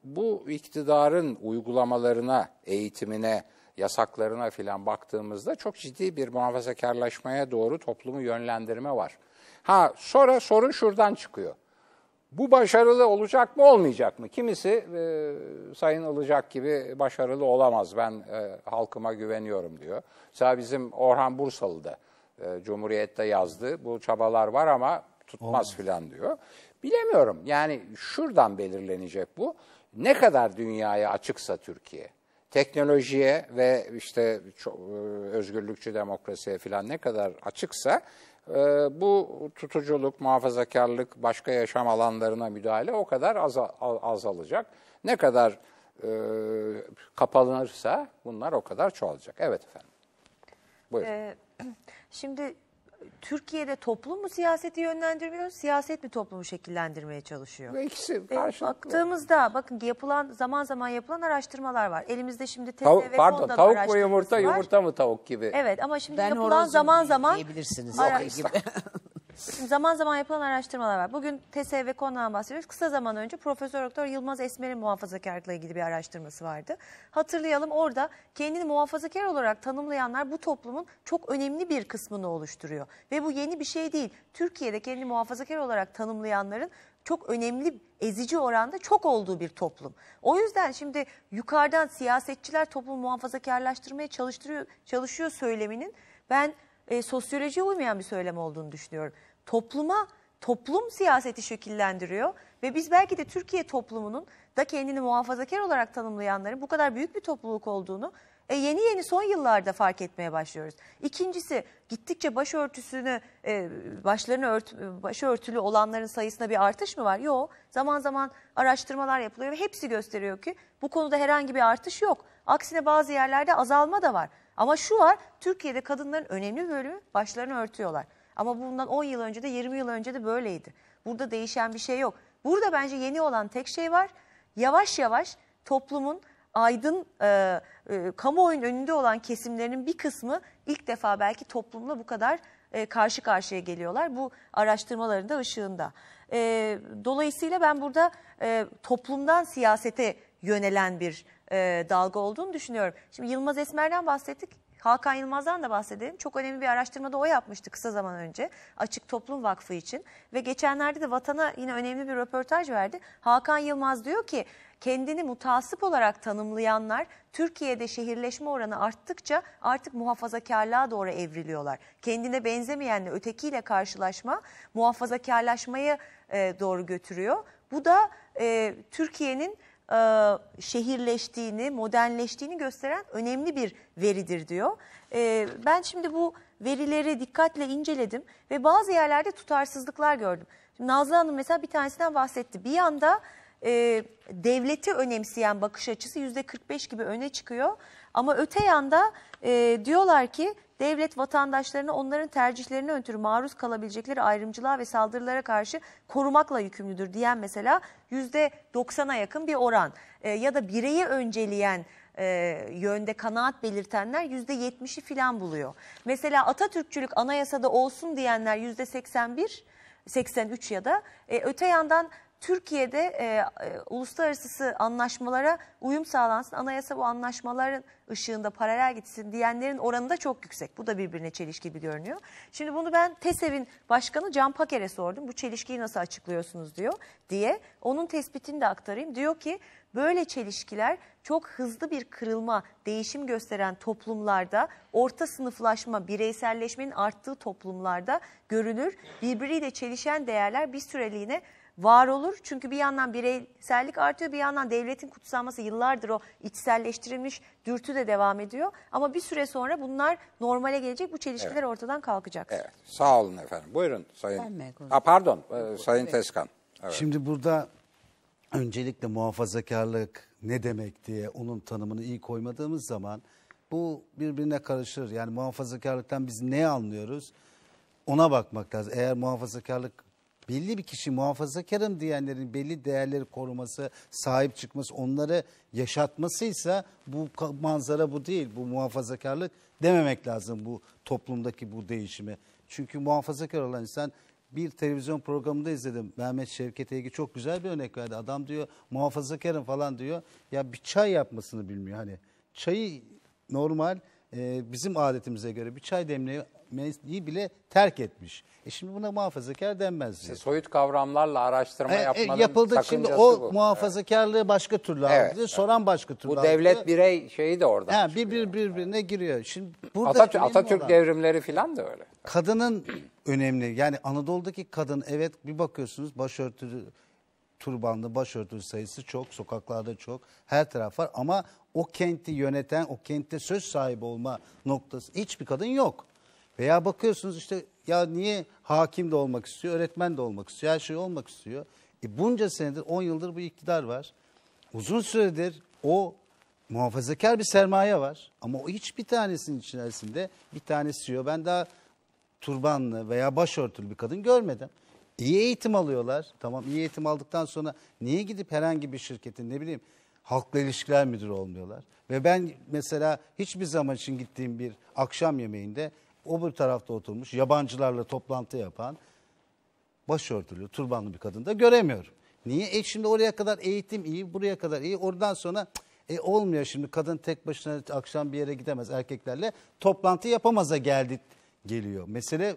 bu iktidarın uygulamalarına, eğitimine, yasaklarına filan baktığımızda çok ciddi bir muhafazakarlaşmaya doğru toplumu yönlendirme var. Ha sonra sorun şuradan çıkıyor. Bu başarılı olacak mı olmayacak mı? Kimisi e, Sayın Ilıcak gibi başarılı olamaz ben e, halkıma güveniyorum diyor. Mesela bizim Orhan Bursalı da e, Cumhuriyet'te yazdı. Bu çabalar var ama tutmaz filan diyor. Bilemiyorum yani şuradan belirlenecek bu. Ne kadar dünyaya açıksa Türkiye, teknolojiye ve işte e, özgürlükçü demokrasiye filan ne kadar açıksa e, bu tutuculuk, muhafazakarlık, başka yaşam alanlarına müdahale o kadar aza- azalacak. Ne kadar e, kapanırsa bunlar o kadar çoğalacak. Evet efendim. Buyurun. Ee, şimdi Türkiye'de toplum mu siyaseti yönlendirmiyor, siyaset mi toplumu şekillendirmeye çalışıyor? İkisi E, karşılıklı. baktığımızda bakın yapılan zaman zaman yapılan araştırmalar var. Elimizde şimdi TSE Tavuk, ve pardon Fonda'nın tavuk mu yumurta, var. yumurta mı tavuk gibi. Evet ama şimdi Ben yapılan zaman zaman diyebilirsiniz. Ara- gibi. Zaman zaman yapılan araştırmalar var. Bugün TSE ve konudan bahsediyoruz. Kısa zaman önce Profesör Doktor Yılmaz Esmer'in muhafazakarlıkla ilgili bir araştırması vardı. Hatırlayalım orada kendini muhafazakar olarak tanımlayanlar bu toplumun çok önemli bir kısmını oluşturuyor. Ve bu yeni bir şey değil. Türkiye'de kendini muhafazakar olarak tanımlayanların çok önemli ezici oranda çok olduğu bir toplum. O yüzden şimdi yukarıdan siyasetçiler toplumu muhafazakarlaştırmaya çalıştırıyor, çalışıyor söyleminin ben e, sosyolojiye uymayan bir söylem olduğunu düşünüyorum. Topluma, toplum siyaseti şekillendiriyor ve biz belki de Türkiye toplumunun da kendini muhafazakar olarak tanımlayanların bu kadar büyük bir topluluk olduğunu e, yeni yeni son yıllarda fark etmeye başlıyoruz. İkincisi gittikçe başörtüsünü, e, başlarını ört, başörtülü olanların sayısında bir artış mı var? Yok. Zaman zaman araştırmalar yapılıyor ve hepsi gösteriyor ki bu konuda herhangi bir artış yok. Aksine bazı yerlerde azalma da var. Ama şu var, Türkiye'de kadınların önemli bölümü başlarını örtüyorlar. Ama bundan 10 yıl önce de 20 yıl önce de böyleydi. Burada değişen bir şey yok. Burada bence yeni olan tek şey var. Yavaş yavaş toplumun aydın e, e, kamuoyunun önünde olan kesimlerinin bir kısmı ilk defa belki toplumla bu kadar e, karşı karşıya geliyorlar bu araştırmaların da ışığında. E, dolayısıyla ben burada e, toplumdan siyasete yönelen bir e, dalga olduğunu düşünüyorum. Şimdi Yılmaz Esmer'den bahsettik. Hakan Yılmaz'dan da bahsedelim. Çok önemli bir araştırmada o yapmıştı kısa zaman önce. Açık Toplum Vakfı için. Ve geçenlerde de Vatan'a yine önemli bir röportaj verdi. Hakan Yılmaz diyor ki kendini mutasip olarak tanımlayanlar Türkiye'de şehirleşme oranı arttıkça artık muhafazakarlığa doğru evriliyorlar. Kendine benzemeyenle ötekiyle karşılaşma muhafazakarlaşmayı e, doğru götürüyor. Bu da e, Türkiye'nin e, şehirleştiğini, modernleştiğini gösteren önemli bir veridir diyor. E, ben şimdi bu verileri dikkatle inceledim ve bazı yerlerde tutarsızlıklar gördüm. Şimdi Nazlı Hanım mesela bir tanesinden bahsetti. Bir yanda e, devleti önemseyen bakış açısı yüzde 45 gibi öne çıkıyor. Ama öte yanda e, diyorlar ki devlet vatandaşlarını onların tercihlerine ötürü maruz kalabilecekleri ayrımcılığa ve saldırılara karşı korumakla yükümlüdür diyen mesela yüzde 90'a yakın bir oran. E, ya da bireyi önceleyen e, yönde kanaat belirtenler yüzde 70'i filan buluyor. Mesela Atatürkçülük anayasada olsun diyenler yüzde 81, 83 ya da e, öte yandan Türkiye'de e, e, uluslararası anlaşmalara uyum sağlansın, anayasa bu anlaşmaların ışığında paralel gitsin diyenlerin oranı da çok yüksek. Bu da birbirine çelişki gibi görünüyor. Şimdi bunu ben TESEV'in başkanı Can Paker'e sordum. Bu çelişkiyi nasıl açıklıyorsunuz diyor diye. Onun tespitini de aktarayım. Diyor ki böyle çelişkiler çok hızlı bir kırılma, değişim gösteren toplumlarda, orta sınıflaşma, bireyselleşmenin arttığı toplumlarda görülür. Birbiriyle çelişen değerler bir süreliğine var olur. Çünkü bir yandan bireysellik artıyor bir yandan devletin kutsanması yıllardır o içselleştirilmiş dürtü de devam ediyor. Ama bir süre sonra bunlar normale gelecek bu çelişkiler ortadan kalkacak. Evet. Sağ olun efendim. Buyurun Sayın. Ha, pardon e, Sayın Tezkan. Evet. Şimdi burada öncelikle muhafazakarlık ne demek diye onun tanımını iyi koymadığımız zaman bu birbirine karışır. Yani muhafazakarlıktan biz ne anlıyoruz? Ona bakmak lazım. Eğer muhafazakarlık belli bir kişi muhafazakarım diyenlerin belli değerleri koruması, sahip çıkması, onları yaşatmasıysa bu manzara bu değil. Bu muhafazakarlık dememek lazım bu toplumdaki bu değişimi. Çünkü muhafazakar olan insan bir televizyon programında izledim. Mehmet Şevket Egi çok güzel bir örnek verdi. Adam diyor muhafazakarım falan diyor. Ya bir çay yapmasını bilmiyor. Hani çayı normal e, bizim adetimize göre bir çay demlemeyi bile terk etmiş. E şimdi buna muhafazakar denmez diyor. Soyut kavramlarla araştırma E, e, yapmanın yapıldı şimdi o bu. muhafazakarlığı başka türlü Evet, algılıyor, soran başka türlü Bu algılıyor. devlet birey şeyi de oradan. Çıkıyor. bir, bir birbirine giriyor. Şimdi burada Atatürk, Atatürk olan- devrimleri falan da öyle. kadının önemli. Yani Anadolu'daki kadın evet bir bakıyorsunuz başörtülü turbanlı başörtülü sayısı çok, sokaklarda çok, her taraf var ama o kenti yöneten, o kentte söz sahibi olma noktası hiçbir kadın yok. Veya bakıyorsunuz işte ya niye hakim de olmak istiyor, öğretmen de olmak istiyor, her şey olmak istiyor. E bunca senedir, 10 yıldır bu iktidar var. Uzun süredir o muhafazakar bir sermaye var ama o hiçbir tanesinin içerisinde bir tanesi CEO. Ben daha turbanlı veya başörtülü bir kadın görmedim. İyi eğitim alıyorlar. Tamam iyi eğitim aldıktan sonra niye gidip herhangi bir şirketin ne bileyim halkla ilişkiler müdürü olmuyorlar? Ve ben mesela hiçbir zaman için gittiğim bir akşam yemeğinde o bir tarafta oturmuş yabancılarla toplantı yapan başörtülü, turbanlı bir kadın da göremiyorum. Niye? E şimdi oraya kadar eğitim iyi, buraya kadar iyi. Oradan sonra e olmuyor şimdi kadın tek başına akşam bir yere gidemez erkeklerle. Toplantı yapamaza geldi geliyor. Mesele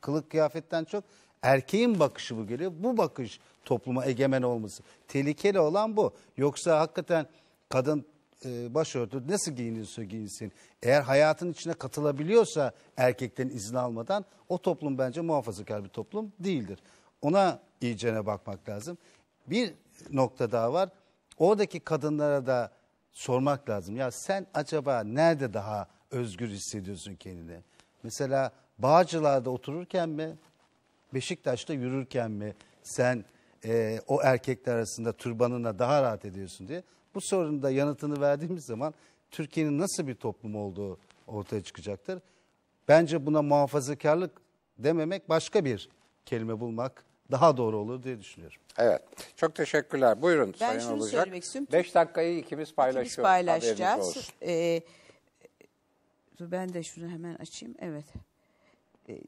kılık kıyafetten çok erkeğin bakışı bu geliyor. Bu bakış topluma egemen olması. Tehlikeli olan bu. Yoksa hakikaten kadın e, başörtü nasıl giyiniyorsa giyinsin. Eğer hayatın içine katılabiliyorsa erkeklerin izni almadan o toplum bence muhafazakar bir toplum değildir. Ona iyicene bakmak lazım. Bir nokta daha var. Oradaki kadınlara da sormak lazım. Ya sen acaba nerede daha özgür hissediyorsun kendini? Mesela Bağcılar'da otururken mi, Beşiktaş'ta yürürken mi sen e, o erkekler arasında türbanına daha rahat ediyorsun diye. Bu sorunun da yanıtını verdiğimiz zaman Türkiye'nin nasıl bir toplum olduğu ortaya çıkacaktır. Bence buna muhafazakarlık dememek başka bir kelime bulmak daha doğru olur diye düşünüyorum. Evet. Çok teşekkürler. Buyurun Ben Sayın şunu Olacak. söylemek istiyorum. 5 dakikayı ikimiz paylaşıyoruz. Biz paylaşacağız. Ee, dur ben de şunu hemen açayım. Evet. Ee,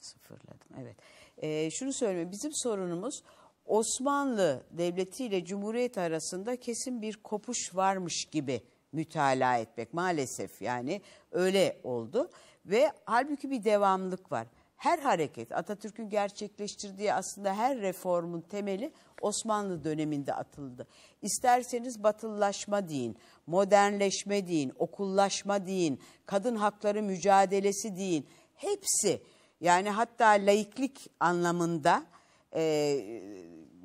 Sıfırladım evet. Ee, şunu söyleyeyim bizim sorunumuz Osmanlı Devleti ile Cumhuriyet arasında kesin bir kopuş varmış gibi mütalaa etmek maalesef yani öyle oldu ve halbuki bir devamlılık var. Her hareket Atatürk'ün gerçekleştirdiği aslında her reformun temeli Osmanlı döneminde atıldı. İsterseniz batılılaşma deyin, modernleşme deyin, okullaşma deyin, kadın hakları mücadelesi deyin. Hepsi yani hatta laiklik anlamında e,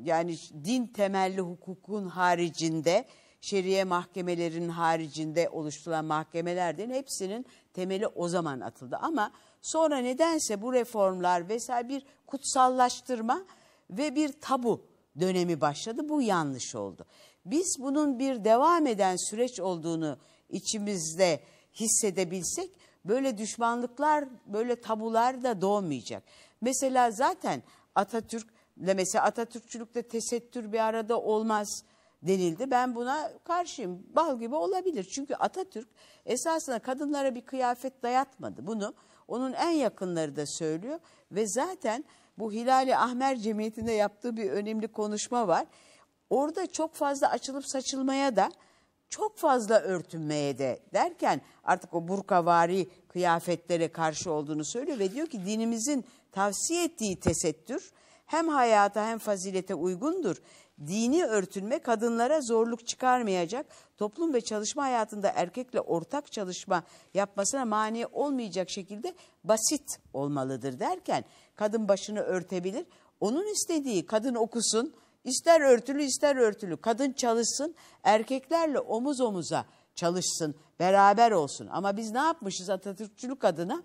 yani din temelli hukukun haricinde şeriye mahkemelerinin haricinde oluşturulan mahkemelerden hepsinin temeli o zaman atıldı. Ama sonra nedense bu reformlar vesaire bir kutsallaştırma ve bir tabu dönemi başladı. Bu yanlış oldu. Biz bunun bir devam eden süreç olduğunu içimizde hissedebilsek böyle düşmanlıklar, böyle tabular da doğmayacak. Mesela zaten Atatürk mesela Atatürkçülükte tesettür bir arada olmaz denildi. Ben buna karşıyım. Bal gibi olabilir. Çünkü Atatürk esasında kadınlara bir kıyafet dayatmadı. Bunu onun en yakınları da söylüyor ve zaten bu Hilali Ahmer Cemiyeti'nde yaptığı bir önemli konuşma var. Orada çok fazla açılıp saçılmaya da çok fazla örtünmeye de derken artık o burkavari kıyafetlere karşı olduğunu söylüyor ve diyor ki dinimizin tavsiye ettiği tesettür hem hayata hem fazilete uygundur. Dini örtünme kadınlara zorluk çıkarmayacak, toplum ve çalışma hayatında erkekle ortak çalışma yapmasına mani olmayacak şekilde basit olmalıdır derken kadın başını örtebilir. Onun istediği kadın okusun, ister örtülü ister örtülü kadın çalışsın, erkeklerle omuz omuza çalışsın, beraber olsun. Ama biz ne yapmışız Atatürkçülük adına?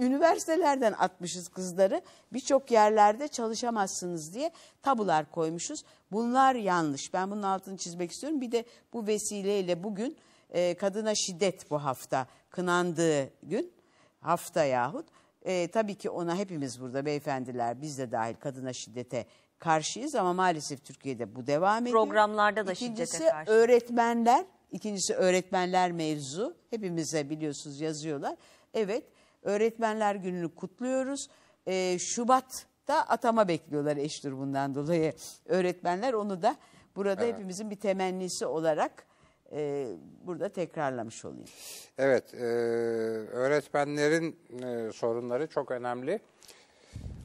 Üniversitelerden atmışız kızları. Birçok yerlerde çalışamazsınız diye tabular koymuşuz. Bunlar yanlış. Ben bunun altını çizmek istiyorum. Bir de bu vesileyle bugün e, kadına şiddet bu hafta kınandığı gün hafta yahut e, tabii ki ona hepimiz burada beyefendiler biz de dahil kadına şiddete karşıyız ama maalesef Türkiye'de bu devam ediyor. Programlarda da İkincisi, şiddete karşı. öğretmenler, ikincisi öğretmenler mevzu. Hepimize biliyorsunuz yazıyorlar. Evet, öğretmenler gününü kutluyoruz. Ee, Şubat'ta atama bekliyorlar eş durumundan dolayı öğretmenler. Onu da burada hepimizin bir temennisi olarak e, burada tekrarlamış olayım. Evet, e, öğretmenlerin e, sorunları çok önemli.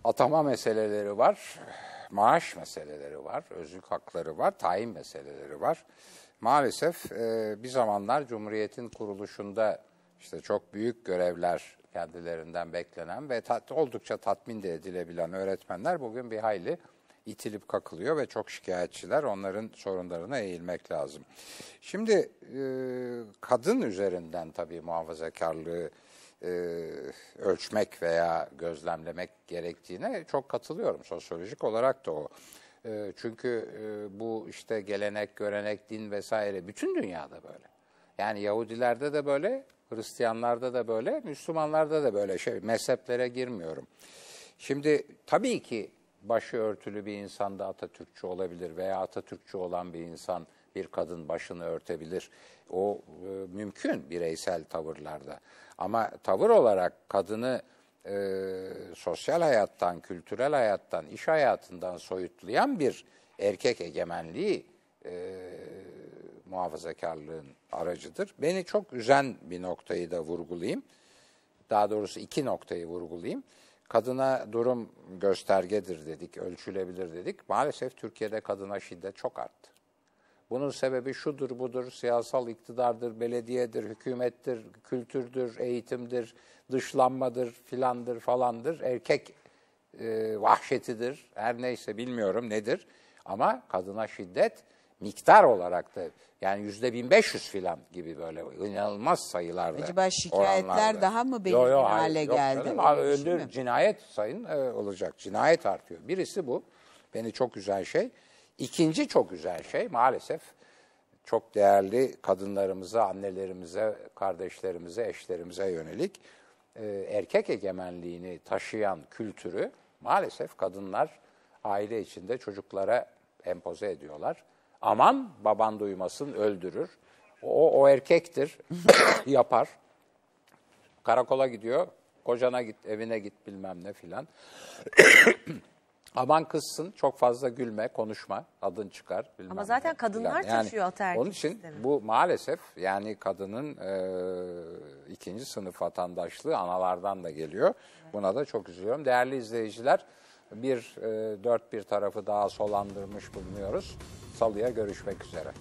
Atama meseleleri var, maaş meseleleri var, özlük hakları var, tayin meseleleri var. Maalesef e, bir zamanlar Cumhuriyet'in kuruluşunda işte çok büyük görevler kendilerinden beklenen ve tat, oldukça tatmin de edilebilen öğretmenler bugün bir hayli itilip kakılıyor ve çok şikayetçiler. Onların sorunlarına eğilmek lazım. Şimdi e, kadın üzerinden tabii muhafazakarlığı e, ölçmek veya gözlemlemek gerektiğine çok katılıyorum. Sosyolojik olarak da o. E, çünkü e, bu işte gelenek, görenek, din vesaire bütün dünyada böyle. Yani Yahudilerde de böyle, Hristiyanlarda da böyle, Müslümanlarda da böyle şey mezheplere girmiyorum. Şimdi tabii ki başı örtülü bir insan da Atatürkçü olabilir veya Atatürkçü olan bir insan bir kadın başını örtebilir. O e, mümkün bireysel tavırlarda. Ama tavır olarak kadını e, sosyal hayattan, kültürel hayattan, iş hayatından soyutlayan bir erkek egemenliği e, muhafazakarlığın aracıdır. Beni çok üzen bir noktayı da vurgulayayım. Daha doğrusu iki noktayı vurgulayayım. Kadına durum göstergedir dedik, ölçülebilir dedik. Maalesef Türkiye'de kadına şiddet çok arttı. Bunun sebebi şudur budur, siyasal iktidardır, belediyedir, hükümettir, kültürdür, eğitimdir, dışlanmadır, filandır, falandır, erkek e, vahşetidir, her neyse bilmiyorum nedir. Ama kadına şiddet miktar olarak da yani yüzde 1500 filan gibi böyle inanılmaz sayılarda. Acaba şikayetler oranlarda. daha mı belirgin Yo, yo, hale yok geldi? canım. Öldür, düşünüyorum. cinayet sayın e, olacak. Cinayet artıyor. Birisi bu. Beni çok güzel şey. İkinci çok güzel şey maalesef çok değerli kadınlarımıza, annelerimize, kardeşlerimize, eşlerimize yönelik e, erkek egemenliğini taşıyan kültürü maalesef kadınlar aile içinde çocuklara empoze ediyorlar. Aman baban duymasın öldürür. O, o erkektir yapar. Karakola gidiyor. Kocana git, evine git bilmem ne filan. Aman kızsın, çok fazla gülme, konuşma, adın çıkar. Bilmem Ama zaten ne kadınlar taşıyor ataerkil Onun için sistemi. bu maalesef yani kadının e, ikinci sınıf vatandaşlığı analardan da geliyor. Buna da çok üzülüyorum. Değerli izleyiciler, bir e, dört bir tarafı daha solandırmış bulunuyoruz. Salıya görüşmek üzere.